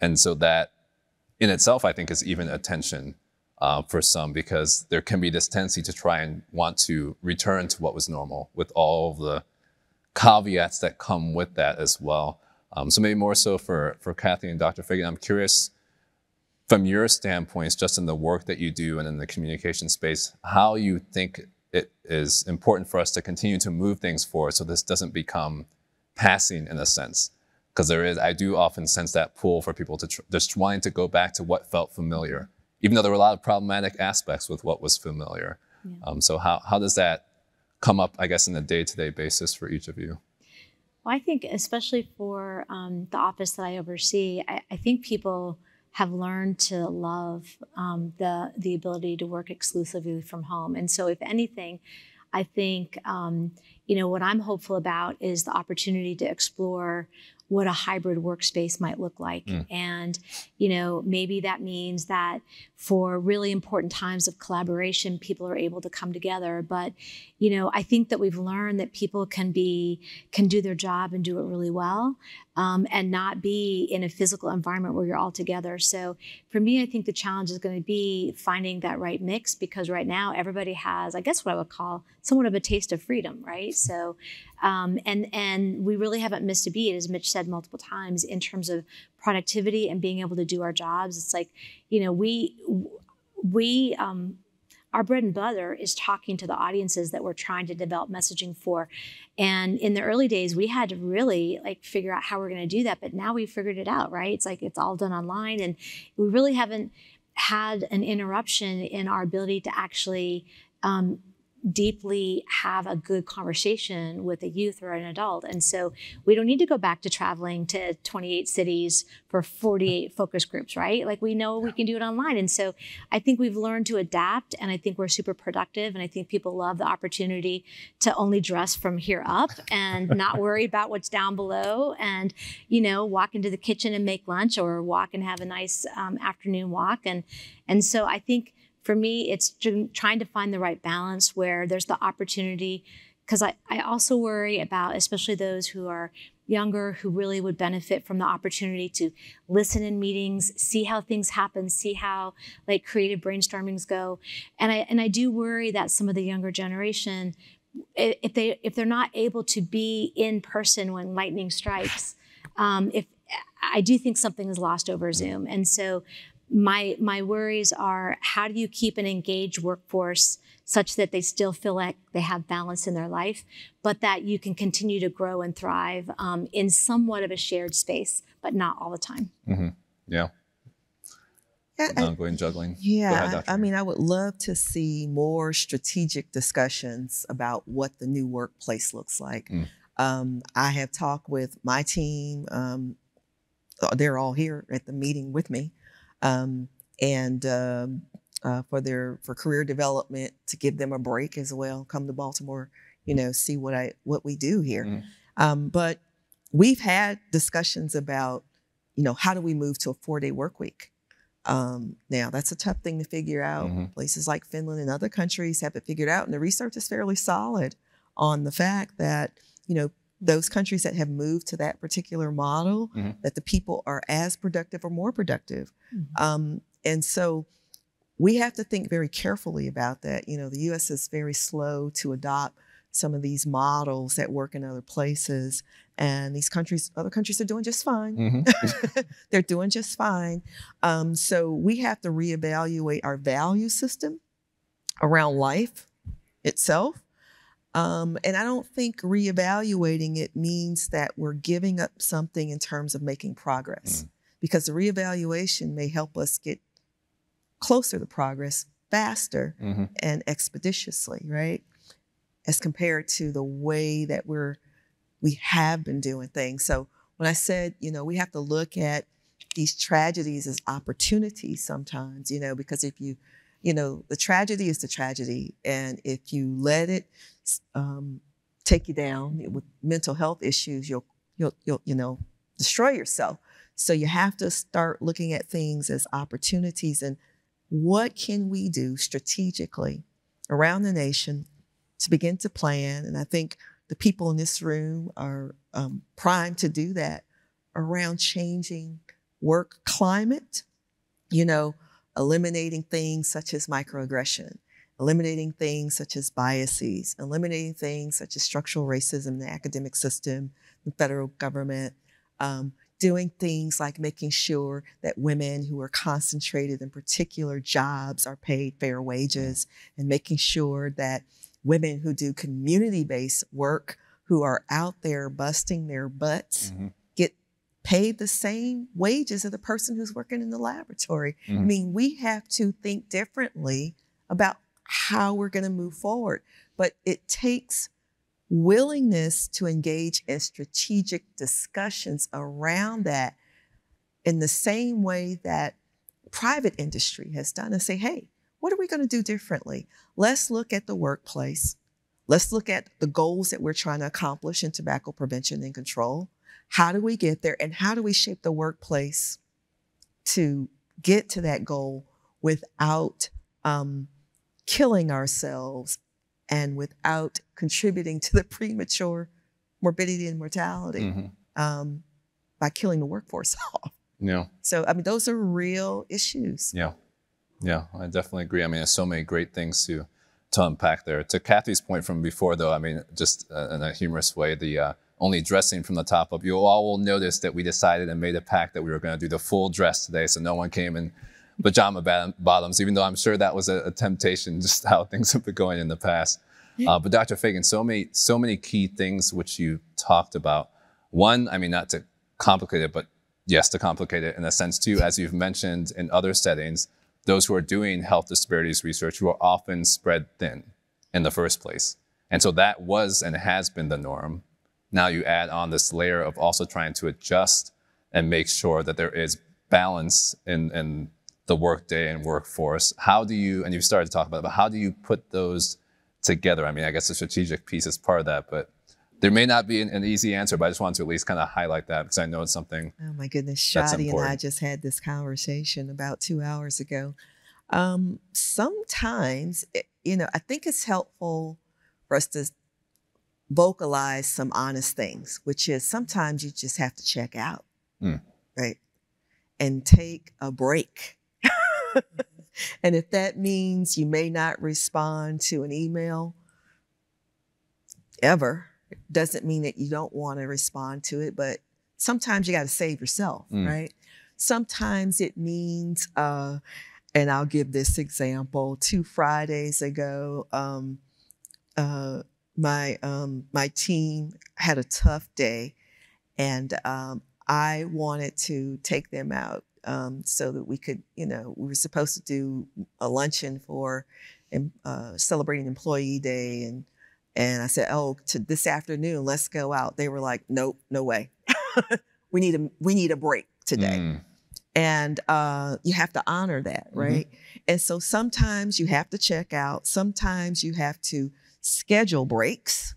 And so that in itself, I think, is even a tension uh, for some because there can be this tendency to try and want to return to what was normal with all the caveats that come with that as well. Um, so maybe more so for, for Kathy and Dr. Fagan, I'm curious from your standpoints, just in the work that you do and in the communication space, how you think it is important for us to continue to move things forward so this doesn't become passing in a sense. Because there is, I do often sense that pull for people to tr- just wanting to go back to what felt familiar, even though there were a lot of problematic aspects with what was familiar. Yeah. Um, so how, how does that come up, I guess, in a day-to-day basis for each of you? Well, I think especially for um, the office that I oversee, I, I think people have learned to love um, the the ability to work exclusively from home. And so, if anything, I think um, you know what I'm hopeful about is the opportunity to explore what a hybrid workspace might look like. Mm. And, you know, maybe that means that for really important times of collaboration, people are able to come together. But, you know, I think that we've learned that people can be, can do their job and do it really well um, and not be in a physical environment where you're all together. So for me, I think the challenge is going to be finding that right mix because right now everybody has, I guess what I would call somewhat of a taste of freedom, right? So, um, and and we really haven't missed a beat, as Mitch said multiple times, in terms of productivity and being able to do our jobs. It's like, you know, we we um, our bread and butter is talking to the audiences that we're trying to develop messaging for. And in the early days we had to really like figure out how we're going to do that but now we've figured it out right? It's like it's all done online and we really haven't had an interruption in our ability to actually um, deeply have a good conversation with a youth or an adult. And so we don't need to go back to traveling to 28 cities for 48 focus groups, right? Like we know we can do it online. And so I think we've learned to adapt and I think we're super productive. And I think people love the opportunity to only dress from here up and not worry about what's down below and, you know, walk into the kitchen and make lunch or walk and have a nice um, afternoon walk. And, and so I think for me, it's trying to find the right balance where there's the opportunity. Because I, I also worry about, especially those who are younger, who really would benefit from the opportunity to listen in meetings, see how things happen, see how like creative brainstormings go. And I and I do worry that some of the younger generation, if they if they're not able to be in person when lightning strikes, um, if I do think something is lost over Zoom. And so my my worries are how do you keep an engaged workforce such that they still feel like they have balance in their life, but that you can continue to grow and thrive um, in somewhat of a shared space, but not all the time. Mm-hmm. Yeah. Yeah, ongoing juggling. Yeah, ahead, I, I mean, I would love to see more strategic discussions about what the new workplace looks like. Mm. Um, I have talked with my team. Um, they're all here at the meeting with me um, and um, uh, for their for career development to give them a break as well. Come to Baltimore, you know, see what I what we do here. Mm. Um, but we've had discussions about, you know, how do we move to a four day work week? Um, now that's a tough thing to figure out. Mm-hmm. Places like Finland and other countries have it figured out, and the research is fairly solid on the fact that you know those countries that have moved to that particular model, mm-hmm. that the people are as productive or more productive. Mm-hmm. Um, and so we have to think very carefully about that. You know, the US is very slow to adopt some of these models that work in other places. And these countries, other countries are doing just fine. Mm-hmm. They're doing just fine. Um, so we have to reevaluate our value system around life itself um, and I don't think reevaluating it means that we're giving up something in terms of making progress, mm. because the reevaluation may help us get closer to progress faster mm-hmm. and expeditiously, right? As compared to the way that we're we have been doing things. So when I said, you know, we have to look at these tragedies as opportunities sometimes, you know, because if you, you know, the tragedy is the tragedy. And if you let it um, take you down with mental health issues, you'll, you'll, you'll, you know, destroy yourself. So you have to start looking at things as opportunities and what can we do strategically around the nation to begin to plan. And I think the people in this room are um, primed to do that around changing work climate, you know, eliminating things such as microaggression, eliminating things such as biases, eliminating things such as structural racism in the academic system, the federal government, um, doing things like making sure that women who are concentrated in particular jobs are paid fair wages and making sure that women who do community based work, who are out there busting their butts, mm-hmm. Paid the same wages as the person who's working in the laboratory. Mm-hmm. I mean, we have to think differently about how we're going to move forward. But it takes willingness to engage in strategic discussions around that in the same way that private industry has done and say, hey, what are we going to do differently? Let's look at the workplace. Let's look at the goals that we're trying to accomplish in tobacco prevention and control. How do we get there? And how do we shape the workplace to get to that goal without um, killing ourselves and without contributing to the premature morbidity and mortality mm-hmm. um, by killing the workforce off? Yeah. So, I mean, those are real issues. Yeah. Yeah, I definitely agree. I mean, there's so many great things to to unpack there. To Kathy's point from before, though, I mean, just uh, in a humorous way, the uh, only dressing from the top up. You all will notice that we decided and made a pact that we were going to do the full dress today, so no one came in pajama bottoms. Even though I'm sure that was a, a temptation, just how things have been going in the past. Uh, but Dr. Fagan, so many so many key things which you talked about. One, I mean, not to complicate it, but yes, to complicate it in a sense too, as you've mentioned in other settings those who are doing health disparities research who are often spread thin in the first place. And so that was and has been the norm. Now you add on this layer of also trying to adjust and make sure that there is balance in, in the workday and workforce. How do you, and you've started to talk about it, but how do you put those together? I mean, I guess the strategic piece is part of that, but there may not be an, an, easy answer, but I just wanted to at least kind of highlight that because I know it's something. Oh my goodness, Shadi and I just had this conversation about two hours ago. Um, sometimes, it, you know, I think it's helpful for us to vocalize some honest things, which is sometimes you just have to check out, mm. right, and take a break. and if that means you may not respond to an email ever doesn't mean that you don't want to respond to it, but sometimes you got to save yourself, mm. right? Sometimes it means, uh, and I'll give this example. Two Fridays ago, um, uh, my um, my team had a tough day, and um, I wanted to take them out um, so that we could, you know, we were supposed to do a luncheon for uh, celebrating Employee Day and and I said, "Oh, to this afternoon, let's go out." They were like, "Nope, no way. we need a we need a break today." Mm. And uh, you have to honor that, mm-hmm. right? Mm-hmm. And so sometimes you have to check out. Sometimes you have to schedule breaks.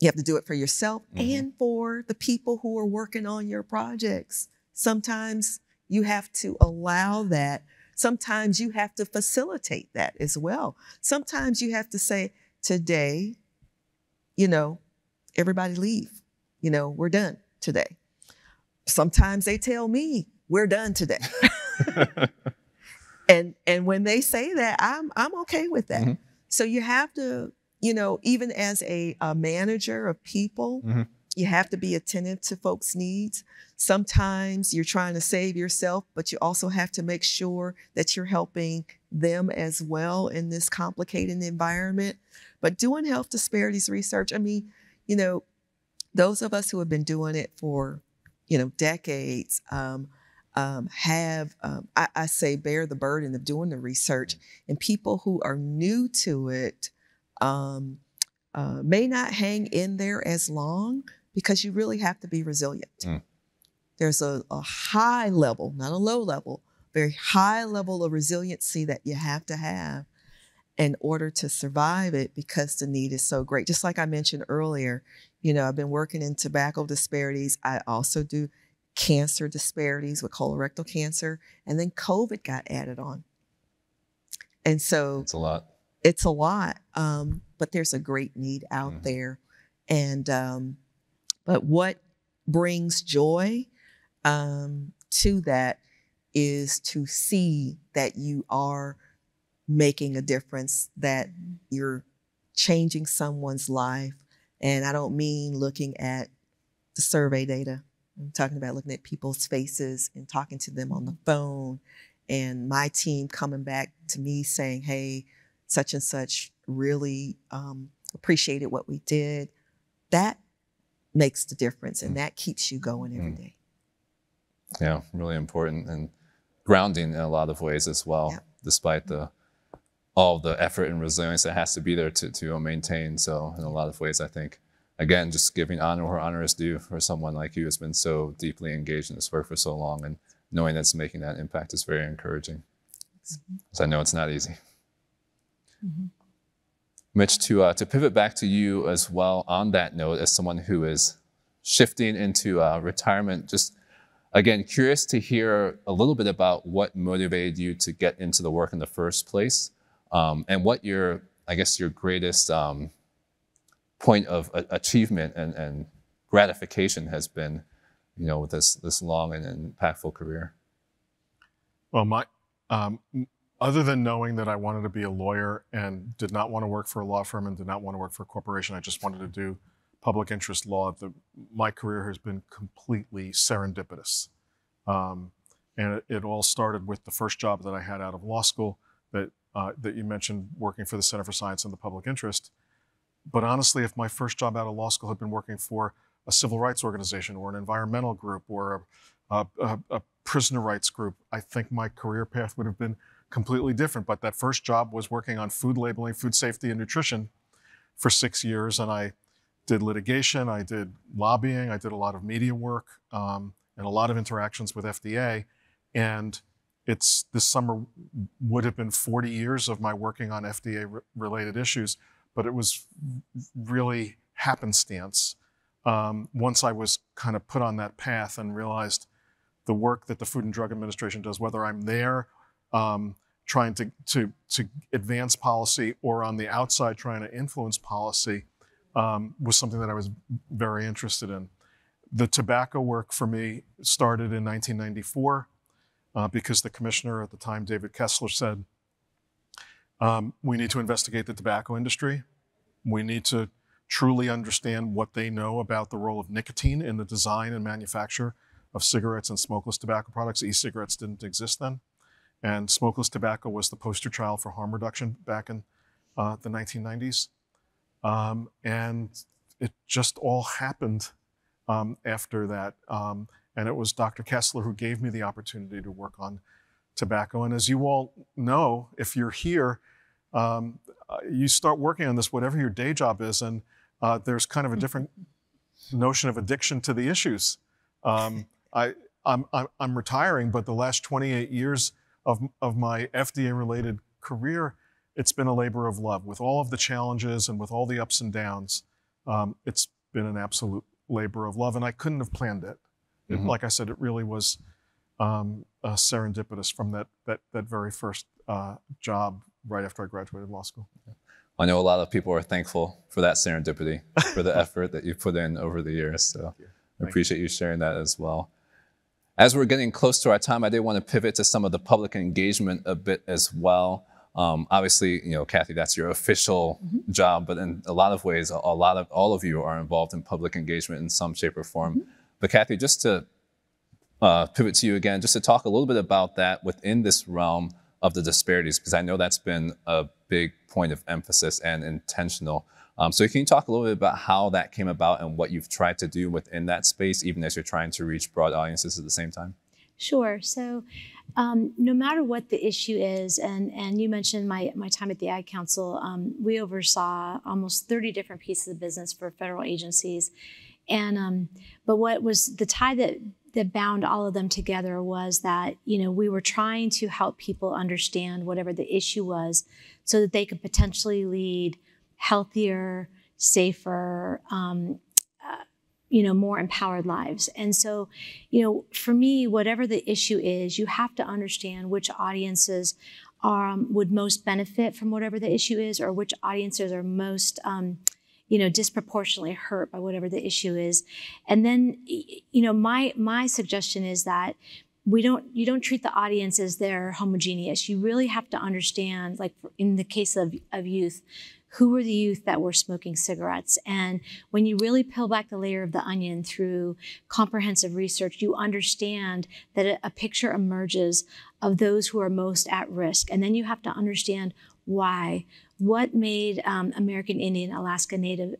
You have to do it for yourself mm-hmm. and for the people who are working on your projects. Sometimes you have to allow that. Sometimes you have to facilitate that as well. Sometimes you have to say, today, you know, everybody leave. You know, we're done today. Sometimes they tell me, we're done today. and and when they say that, I'm I'm okay with that. Mm-hmm. So you have to, you know, even as a, a manager of people, mm-hmm. you have to be attentive to folks' needs. Sometimes you're trying to save yourself, but you also have to make sure that you're helping them as well in this complicated environment. But doing health disparities research, I mean, you know, those of us who have been doing it for, you know, decades um, um, have, um, I, I, say, bear the burden of doing the research. And people who are new to it um, uh, may not hang in there as long because you really have to be resilient. Mm. there's a, a high level, not a low level, very high level of resiliency that you have to have in order to survive it because the need is so great. Just like I mentioned earlier, you know, I've been working in tobacco disparities. I also do cancer disparities with colorectal cancer, and then COVID got added on. And so it's a lot. It's a lot, um, but there's a great need out mm there. And um, but what brings joy um, to that is to see that you are making a difference, that you're changing someone's life. And I don't mean looking at the survey data. I'm talking about looking at people's faces and talking to them on the phone and my team coming back to me saying, hey, such and such really um, appreciated what we did. That makes the difference and that keeps you going every mm. day. Yeah, really important and grounding in a lot of ways as well, yeah. despite the all the effort and resilience that has to be there to, to maintain. So in a lot of ways, I think, again, just giving honor where honor is due for someone like you who's been so deeply engaged in this work for so long and knowing that's making that impact is very encouraging. Because I know it's not easy. Mm-hmm. Mitch, to, uh, to pivot back to you as well on that note, as someone who is shifting into uh, retirement, just again, curious to hear a little bit about what motivated you to get into the work in the first place um, and what your, I guess, your greatest um, point of achievement and, and gratification has been, you know, with this this long and impactful career. Well, my um, other than knowing that I wanted to be a lawyer and did not want to work for a law firm and did not want to work for a corporation, I just wanted to do public interest law. The, my career has been completely serendipitous. Um, and it, it, all started with the first job that I had out of law school that uh, that you mentioned working for the Center for Science in the Public Interest. But honestly, if my first job out of law school had been working for a civil rights organization or an environmental group or a, a, a prisoner rights group, I think my career path would have been completely different. But that first job was working on food labeling, food safety, and nutrition for six years. And I did litigation, I did lobbying, I did a lot of media work, um, and a lot of interactions with FDA. And it's this summer would have been 40 years of my working on FDA re- related issues, but it was really happenstance. Um, once I was kind of put on that path and realized the work that the Food and Drug Administration does, whether I'm there um, trying to, to, to advance policy or on the outside trying to influence policy, um, was something that I was very interested in. The tobacco work for me started in 1994 uh, because the commissioner at the time, David Kessler, said, um, we need to investigate the tobacco industry. We need to truly understand what they know about the role of nicotine in the design and manufacture of cigarettes and smokeless tobacco products. E cigarettes didn't exist then. And smokeless tobacco was the poster child for harm reduction back in uh, the 1990s. Um, and it just all happened um, after that. Um, and it was Dr. Kessler who gave me the opportunity to work on tobacco. And as you all know, if you're here, um, you start working on this, whatever your day job is, and uh, there's kind of a different notion of addiction to the issues. Um, I, I'm, I'm retiring, but the last 28 years of, of my FDA related career, it's been a labor of love. With all of the challenges and with all the ups and downs, um, it's been an absolute labor of love, and I couldn't have planned it. Mm-hmm. Like I said, it really was um, uh, serendipitous from that that that very first uh, job right after I graduated law school. I know a lot of people are thankful for that serendipity, for the effort that you put in over the years. So I appreciate you sharing that as well. As we're getting close to our time, I did want to pivot to some of the public engagement a bit as well. Um, obviously, you know, Kathy, that's your official mm-hmm. job, but in a lot of ways, a, a, lot of all of you are involved in public engagement in some shape or form. Mm-hmm. But Kathy, just to uh, pivot to you again, just to talk a little bit about that within this realm of the disparities, because I know that's been a big point of emphasis and intentional. Um, so can you talk a little bit about how that came about and what you've tried to do within that space, even as you're trying to reach broad audiences at the same time? Sure. So, um, no matter what the issue is, and and you mentioned my my time at the Ad Council, um, we oversaw almost 30 different pieces of business for federal agencies, And um, but what was the tie that that bound all of them together was that you know we were trying to help people understand whatever the issue was, so that they could potentially lead healthier, safer, um, uh, you know, more empowered lives. And so, you know, for me, whatever the issue is, you have to understand which audiences um, would most benefit from whatever the issue is, or which audiences are most um, you know disproportionately hurt by whatever the issue is. And then you know my my suggestion is that we don't you don't treat the audience as they're homogeneous. You really have to understand like in the case of, of youth who were the youth that were smoking cigarettes? And when you really peel back the layer of the onion through comprehensive research you understand that a, a picture emerges of those who are most at risk. And then you have to understand why what made um, American Indian, Alaska Native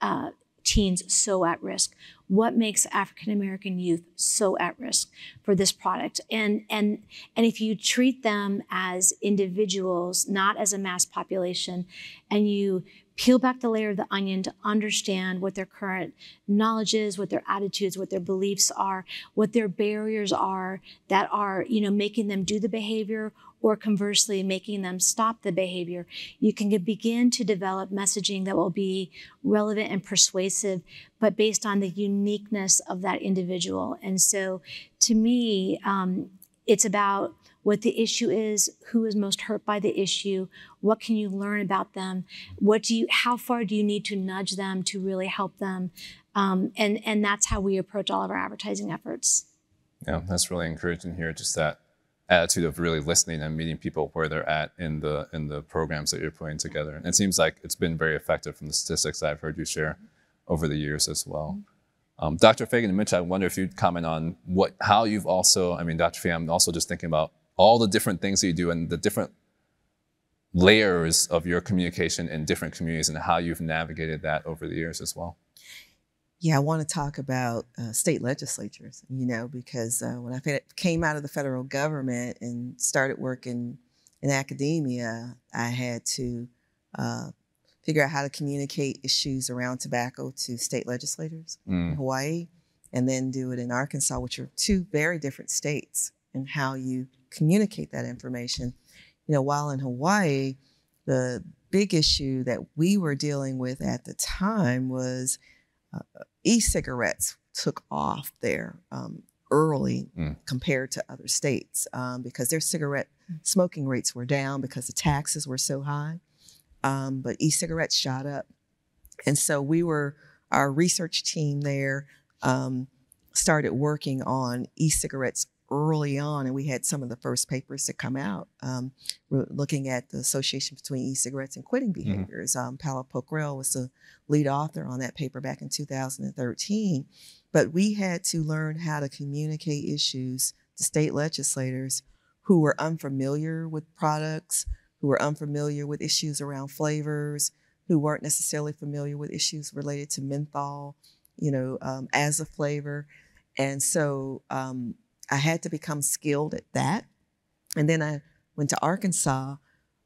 uh, teens so at risk? What makes African American youth so at risk for this product? And and and if you treat them as individuals, not as a mass population, and you peel back the layer of the onion to understand what their current knowledge is, what their attitudes, what their beliefs are, what their barriers are that are, you know, making them do the behavior or conversely making them stop the behavior, you can begin to develop messaging that will be relevant and persuasive, but based on the uniqueness of that individual. And so to me, um, it's about what the issue is, who is most hurt by the issue, what can you learn about them, what do you, how far do you need to nudge them to really help them, um, and and that's how we approach all of our advertising efforts. Yeah, that's really encouraging here. Just that attitude of really listening and meeting people where they're at in the in the programs that you're putting together. And it seems like it's been very effective from the statistics I've heard you share over the years as well. Um, Dr. Fagan and Mitch, I wonder if you'd comment on what how you've also, I mean, Dr. Fagan, I'm also just thinking about all the different things that you do and the different layers of your communication in different communities and how you've navigated that over the years as well. Yeah, I want to talk about uh, state legislatures, you know, because uh, when I came out of the federal government and started working in academia, I had to uh, figure out how to communicate issues around tobacco to state legislators mm. in Hawaii and then do it in Arkansas, which are two very different states, and how you communicate that information. You know, while in Hawaii, the big issue that we were dealing with at the time was uh, e-cigarettes took off there um, early mm. compared to other states um, because their cigarette smoking rates were down because the taxes were so high. Um, but e-cigarettes shot up, and so we were our research team there um, started working on e-cigarettes early on, and we had some of the first papers to come out. Um, looking at the association between e-cigarettes and quitting mm-hmm. behaviors. Mm-hmm. Um, Pallav Pokhrel was the lead author on that paper back in 2013. But we had to learn how to communicate issues to state legislators who were unfamiliar with products, who were unfamiliar with issues around flavors, who weren't necessarily familiar with issues related to menthol, you know, um, as a flavor. And so um, I had to become skilled at that. And then I went to Arkansas,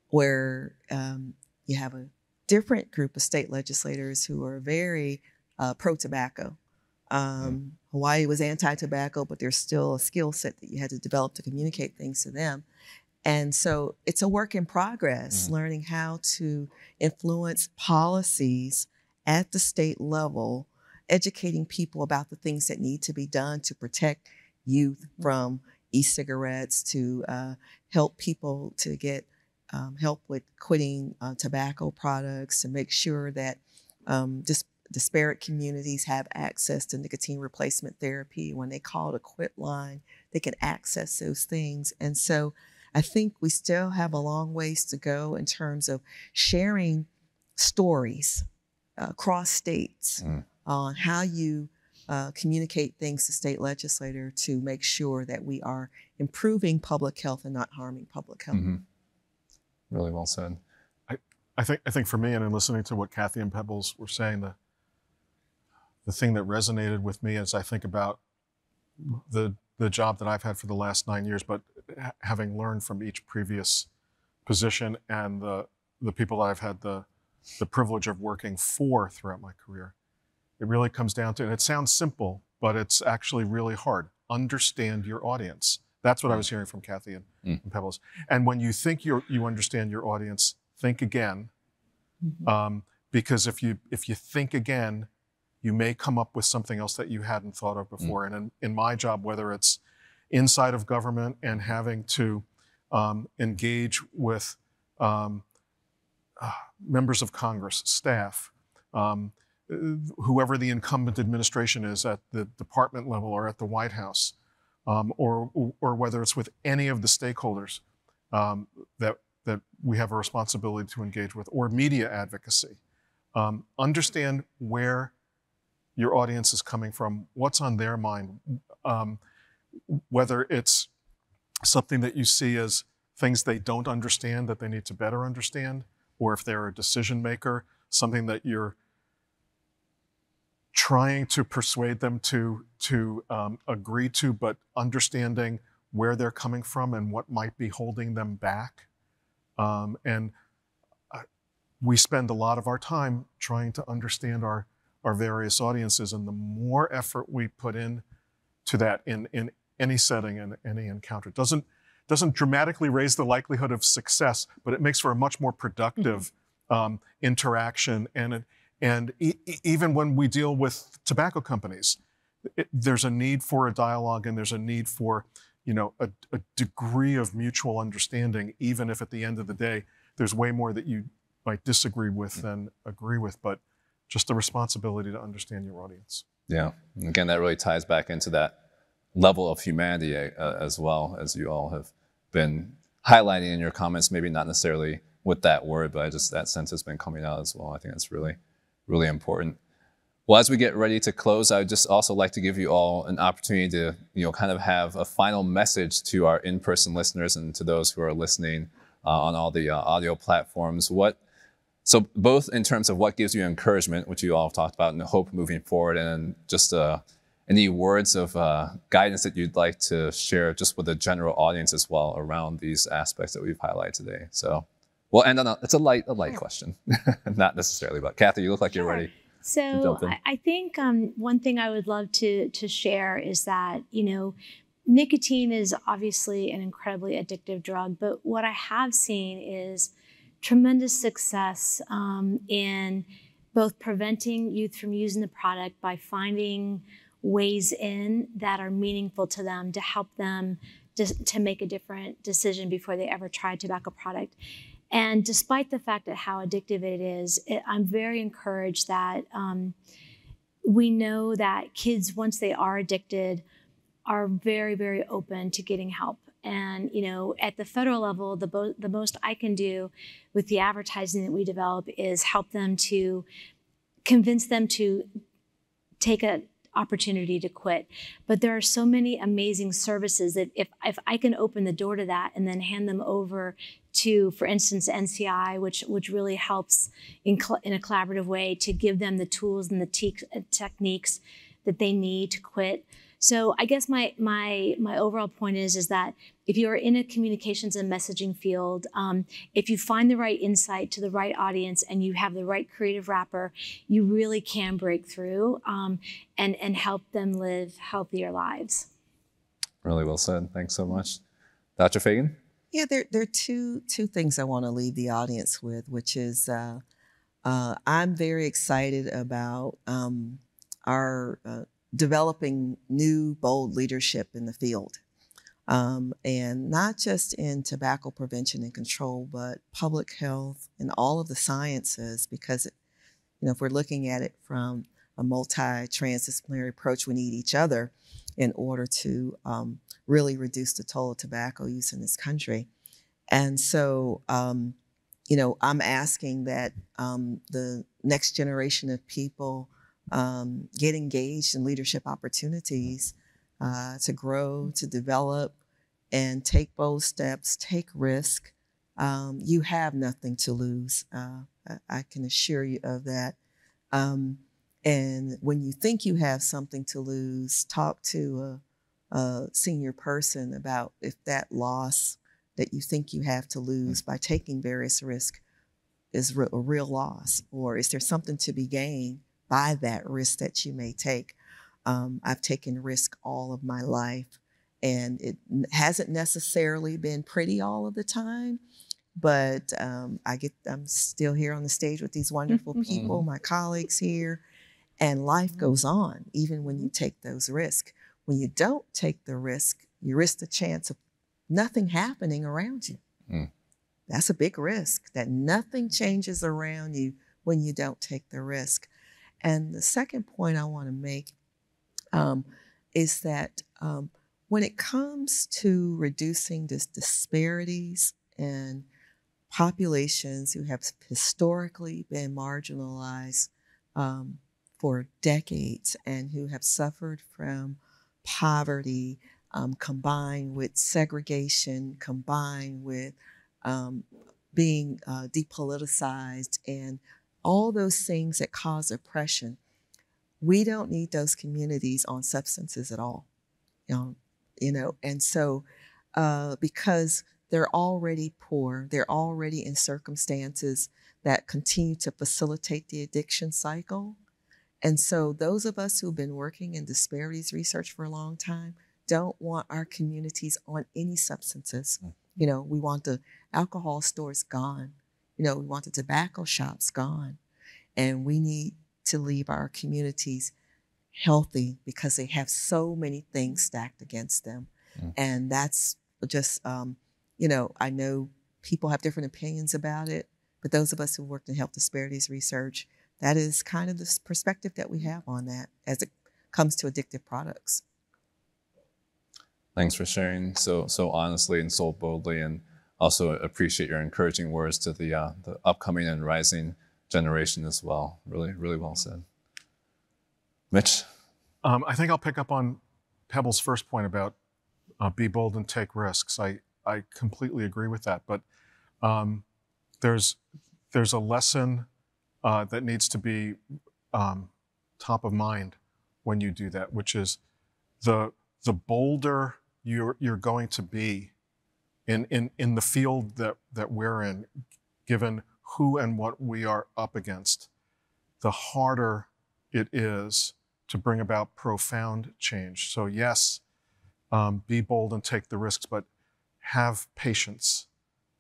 where um, you have a different group of state legislators who are very uh, pro tobacco. Um, mm. Hawaii was anti tobacco, but there's still a skill set that you had to develop to communicate things to them. And so it's a work in progress, mm. learning how to influence policies at the state level, educating people about the things that need to be done to protect youth from e-cigarettes to uh, help people to get um, help with quitting uh, tobacco products to make sure that um, dis- disparate communities have access to nicotine replacement therapy. When they call the quit line, they can access those things. And so I think we still have a long ways to go in terms of sharing stories uh, across states mm. on how you uh, communicate things to state legislator to make sure that we are improving public health and not harming public health. Mm-hmm. Really well said. I, I think I think for me, and in listening to what Kathy and Pebbles were saying, the the thing that resonated with me as I think about the the job that I've had for the last nine years, but having learned from each previous position and the the people I've had the the privilege of working for throughout my career, It really comes down to, and it sounds simple, but it's actually really hard. Understand your audience. That's what I was hearing from Kathy and, Mm. and Pebbles. And when you think you you understand your audience, think again, Mhm. um, because if you if you think again, you may come up with something else that you hadn't thought of before. And in, in my job, whether it's inside of government and having to um, engage with um, uh, members of Congress, staff, um, whoever the incumbent administration is at the department level or at the White House, um, or or whether it's with any of the stakeholders um, that that we have a responsibility to engage with, or media advocacy. Um, understand where your audience is coming from, what's on their mind, um, whether it's something that you see as things they don't understand that they need to better understand, or if they're a decision maker, something that you're trying to persuade them to to um, agree to, but understanding where they're coming from and what might be holding them back. Um, and uh, we spend a lot of our time trying to understand our our various audiences, and the more effort we put in to that in in any setting and any encounter doesn't doesn't dramatically raise the likelihood of success, but it makes for a much more productive um, interaction. And it, and e- even when we deal with tobacco companies, it, there's a need for a dialogue and there's a need for you know a, a degree of mutual understanding, even if at the end of the day there's way more that you might disagree with than agree with, but just the responsibility to understand your audience. Yeah. And again, that really ties back into that level of humanity uh, as well as you all have been highlighting in your comments. Maybe not necessarily with that word, but I just that sense has been coming out as well. I think that's really, really important. Well, as we get ready to close, I would just also like to give you all an opportunity to, you know, kind of have a final message to our in-person listeners and to those who are listening uh, on all the uh, audio platforms. What so both in terms of what gives you encouragement, which you all talked about, and hope moving forward, and just uh, any words of uh, guidance that you'd like to share just with the general audience as well around these aspects that we've highlighted today. So we'll end on a, it's a light, a light question, not necessarily, but Kathy, you look like you're ready. So. I, I think um, one thing I would love to to share is that you know nicotine is obviously an incredibly addictive drug, but what I have seen is tremendous success um, in both preventing youth from using the product by finding ways in that are meaningful to them to help them to, to make a different decision before they ever try a tobacco product. And despite the fact that how addictive it is, it, I'm very encouraged that um, we know that kids, once they are addicted, are very, very open to getting help. And you know, at the federal level, the, bo- the most I can do with the advertising that we develop is help them to convince them to take a opportunity to quit. But there are so many amazing services that if, if I can open the door to that and then hand them over to, for instance, NCI, which, which really helps in, in a collaborative way to give them the tools and the te- uh, techniques that they need to quit. So I guess my my my overall point is is that if you are in a communications and messaging field, um, if you find the right insight to the right audience and you have the right creative wrapper, you really can break through um, and and help them live healthier lives. Really well said. Thanks so much. Dr. Fagan? Yeah, there, there are two two things I want to leave the audience with, which is uh, uh, I'm very excited about um, our uh, developing new bold leadership in the field, um, and not just in tobacco prevention and control, but public health and all of the sciences. Because you know, if we're looking at it from a multi-transdisciplinary approach, we need each other in order to um, really reduce the toll of tobacco use in this country. And so, um, you know, I'm asking that um, the next generation of people um, get engaged in leadership opportunities uh, to grow, to develop, and take bold steps, take risk. Um, you have nothing to lose. Uh, I, I can assure you of that. Um, and when you think you have something to lose, talk to a, a senior person about if that loss that you think you have to lose by taking various risks is a real loss, or is there something to be gained by that risk that you may take. Um, I've taken risk all of my life, and it hasn't necessarily been pretty all of the time. But um, I get I'm still here on the stage with these wonderful people, my colleagues here, and life goes on even when you take those risks. When you don't take the risk, you risk the chance of nothing happening around you. Mm. That's a big risk that nothing changes around you when you don't take the risk. And the second point I want to make um, is that um, when it comes to reducing this disparities in populations who have historically been marginalized um, for decades and who have suffered from poverty um, combined with segregation, combined with um, being uh, depoliticized, and all those things that cause oppression. We don't need those communities on substances at all, you know. You know, and so uh, because they're already poor, they're already in circumstances that continue to facilitate the addiction cycle. And so, those of us who've been working in disparities research for a long time don't want our communities on any substances. Mm. You know, we want the alcohol stores gone. You know, we want the tobacco shops gone. And we need to leave our communities healthy because they have so many things stacked against them. Mm. And that's just, um, you know, I know people have different opinions about it, but those of us who worked in health disparities research, that is kind of the perspective that we have on that as it comes to addictive products. Thanks for sharing so so honestly and so boldly, and also appreciate your encouraging words to the uh, the upcoming and rising generation as well. Really, really well said. Mitch, Um, I think I'll pick up on Pebble's first point about uh, be bold and take risks. I, I completely agree with that. But um, there's, there's a lesson uh, that needs to be um, top of mind when you do that, which is the, the bolder you're, you're going to be in, in, in the field that, that we're in, given who and what we are up against, the harder it is to bring about profound change. So, yes, um, be bold and take the risks, but have patience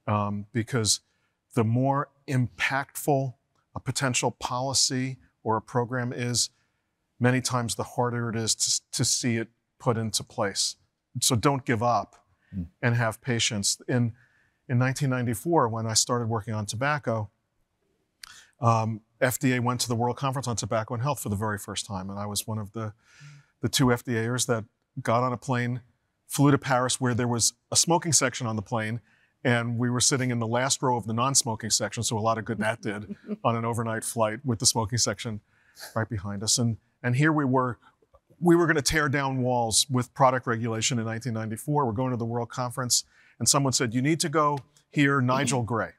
um, because the more impactful a potential policy or a program is, many times the harder it is to, to see it put into place. So, don't give up Mm. and have patience. In, in 1994, when I started working on tobacco, um, FDA went to the World Conference on Tobacco and Health for the very first time, and I was one of the the two FDAers that got on a plane, flew to Paris, where there was a smoking section on the plane, and we were sitting in the last row of the non-smoking section. So a lot of good that did on an overnight flight with the smoking section right behind us, and and here we were. We were going to tear down walls with product regulation in 1994. We're going to the World Conference, and someone said, "You need to go hear Nigel Gray."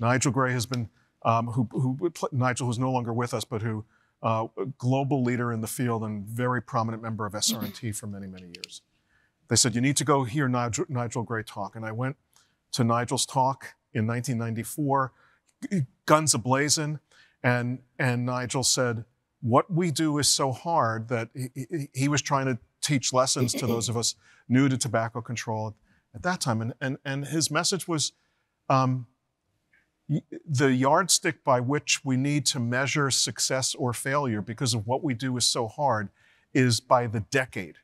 Nigel Gray has been um, who, who Nigel, who's no longer with us, but who uh, a global leader in the field and very prominent member of SRNT for many, many years. They said, you need to go hear Nigel, Nigel Gray talk. And I went to Nigel's talk in 1994, guns ablazing. And, and Nigel said, what we do is so hard that he, he was trying to teach lessons to those of us new to tobacco control at that time. And, and, and his message was, um, the yardstick by which we need to measure success or failure because of what we do is so hard is by the decade.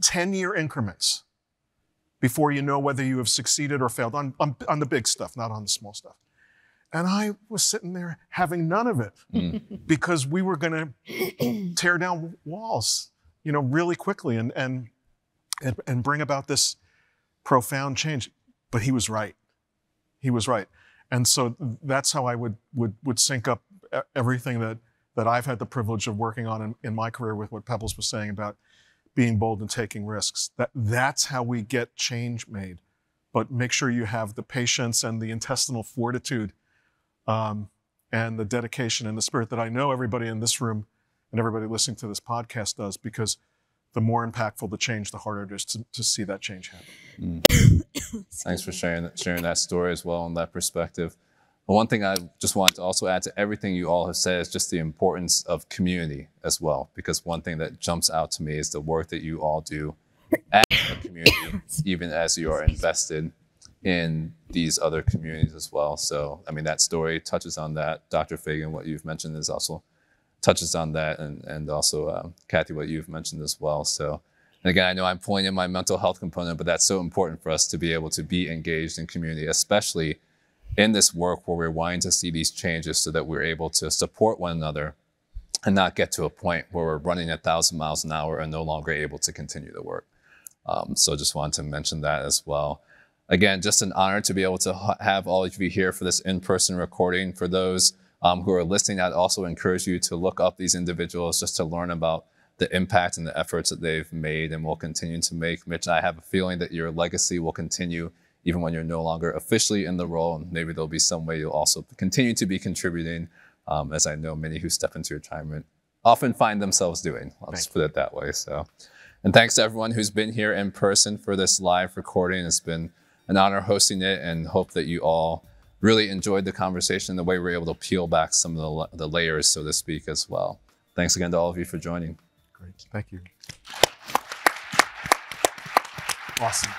10 year increments before you know whether you have succeeded or failed on, on, on the big stuff, not on the small stuff. And I was sitting there having none of it Mm. because we were going to tear down walls, you know, really quickly and, and, and, and bring about this profound change. But he was right. He was right. And so that's how I would, would, would sync up everything that, that I've had the privilege of working on in, in my career with what Pebbles was saying about being bold and taking risks. That, that's how we get change made. But make sure you have the patience and the intestinal fortitude um, and the dedication and the spirit that I know everybody in this room and everybody listening to this podcast does because the more impactful the change, the harder it is to, to see that change happen. Mm. Thanks for sharing sharing that story as well and that perspective. But one thing I just want to also add to everything you all have said is just the importance of community as well. Because one thing that jumps out to me is the work that you all do as a community, even as you are invested in these other communities as well. So, I mean, that story touches on that. Dr. Fagan, what you've mentioned is also touches on that, and and also um, Kathy, what you've mentioned as well. So, and again, I know I'm pulling in my mental health component, but that's so important for us to be able to be engaged in community, especially in this work where we're wanting to see these changes, so that we're able to support one another and not get to a point where we're running a thousand miles an hour and no longer able to continue the work. Um, so, just wanted to mention that as well. Again, just an honor to be able to ha- have all of you here for this in-person recording. For those um, who are listening, I'd also encourage you to look up these individuals just to learn about the impact and the efforts that they've made and will continue to make. Mitch, I have a feeling that your legacy will continue even when you're no longer officially in the role. And maybe there'll be some way you'll also continue to be contributing, um, as I know many who step into retirement often find themselves doing. I'll just put it that way. So, and thanks to everyone who's been here in person for this live recording. It's been an honor hosting it and hope that you all really enjoyed the conversation, the way we were able to peel back some of the, the layers, so to speak, as well. Thanks again to all of you for joining. Great. Thank you. Awesome.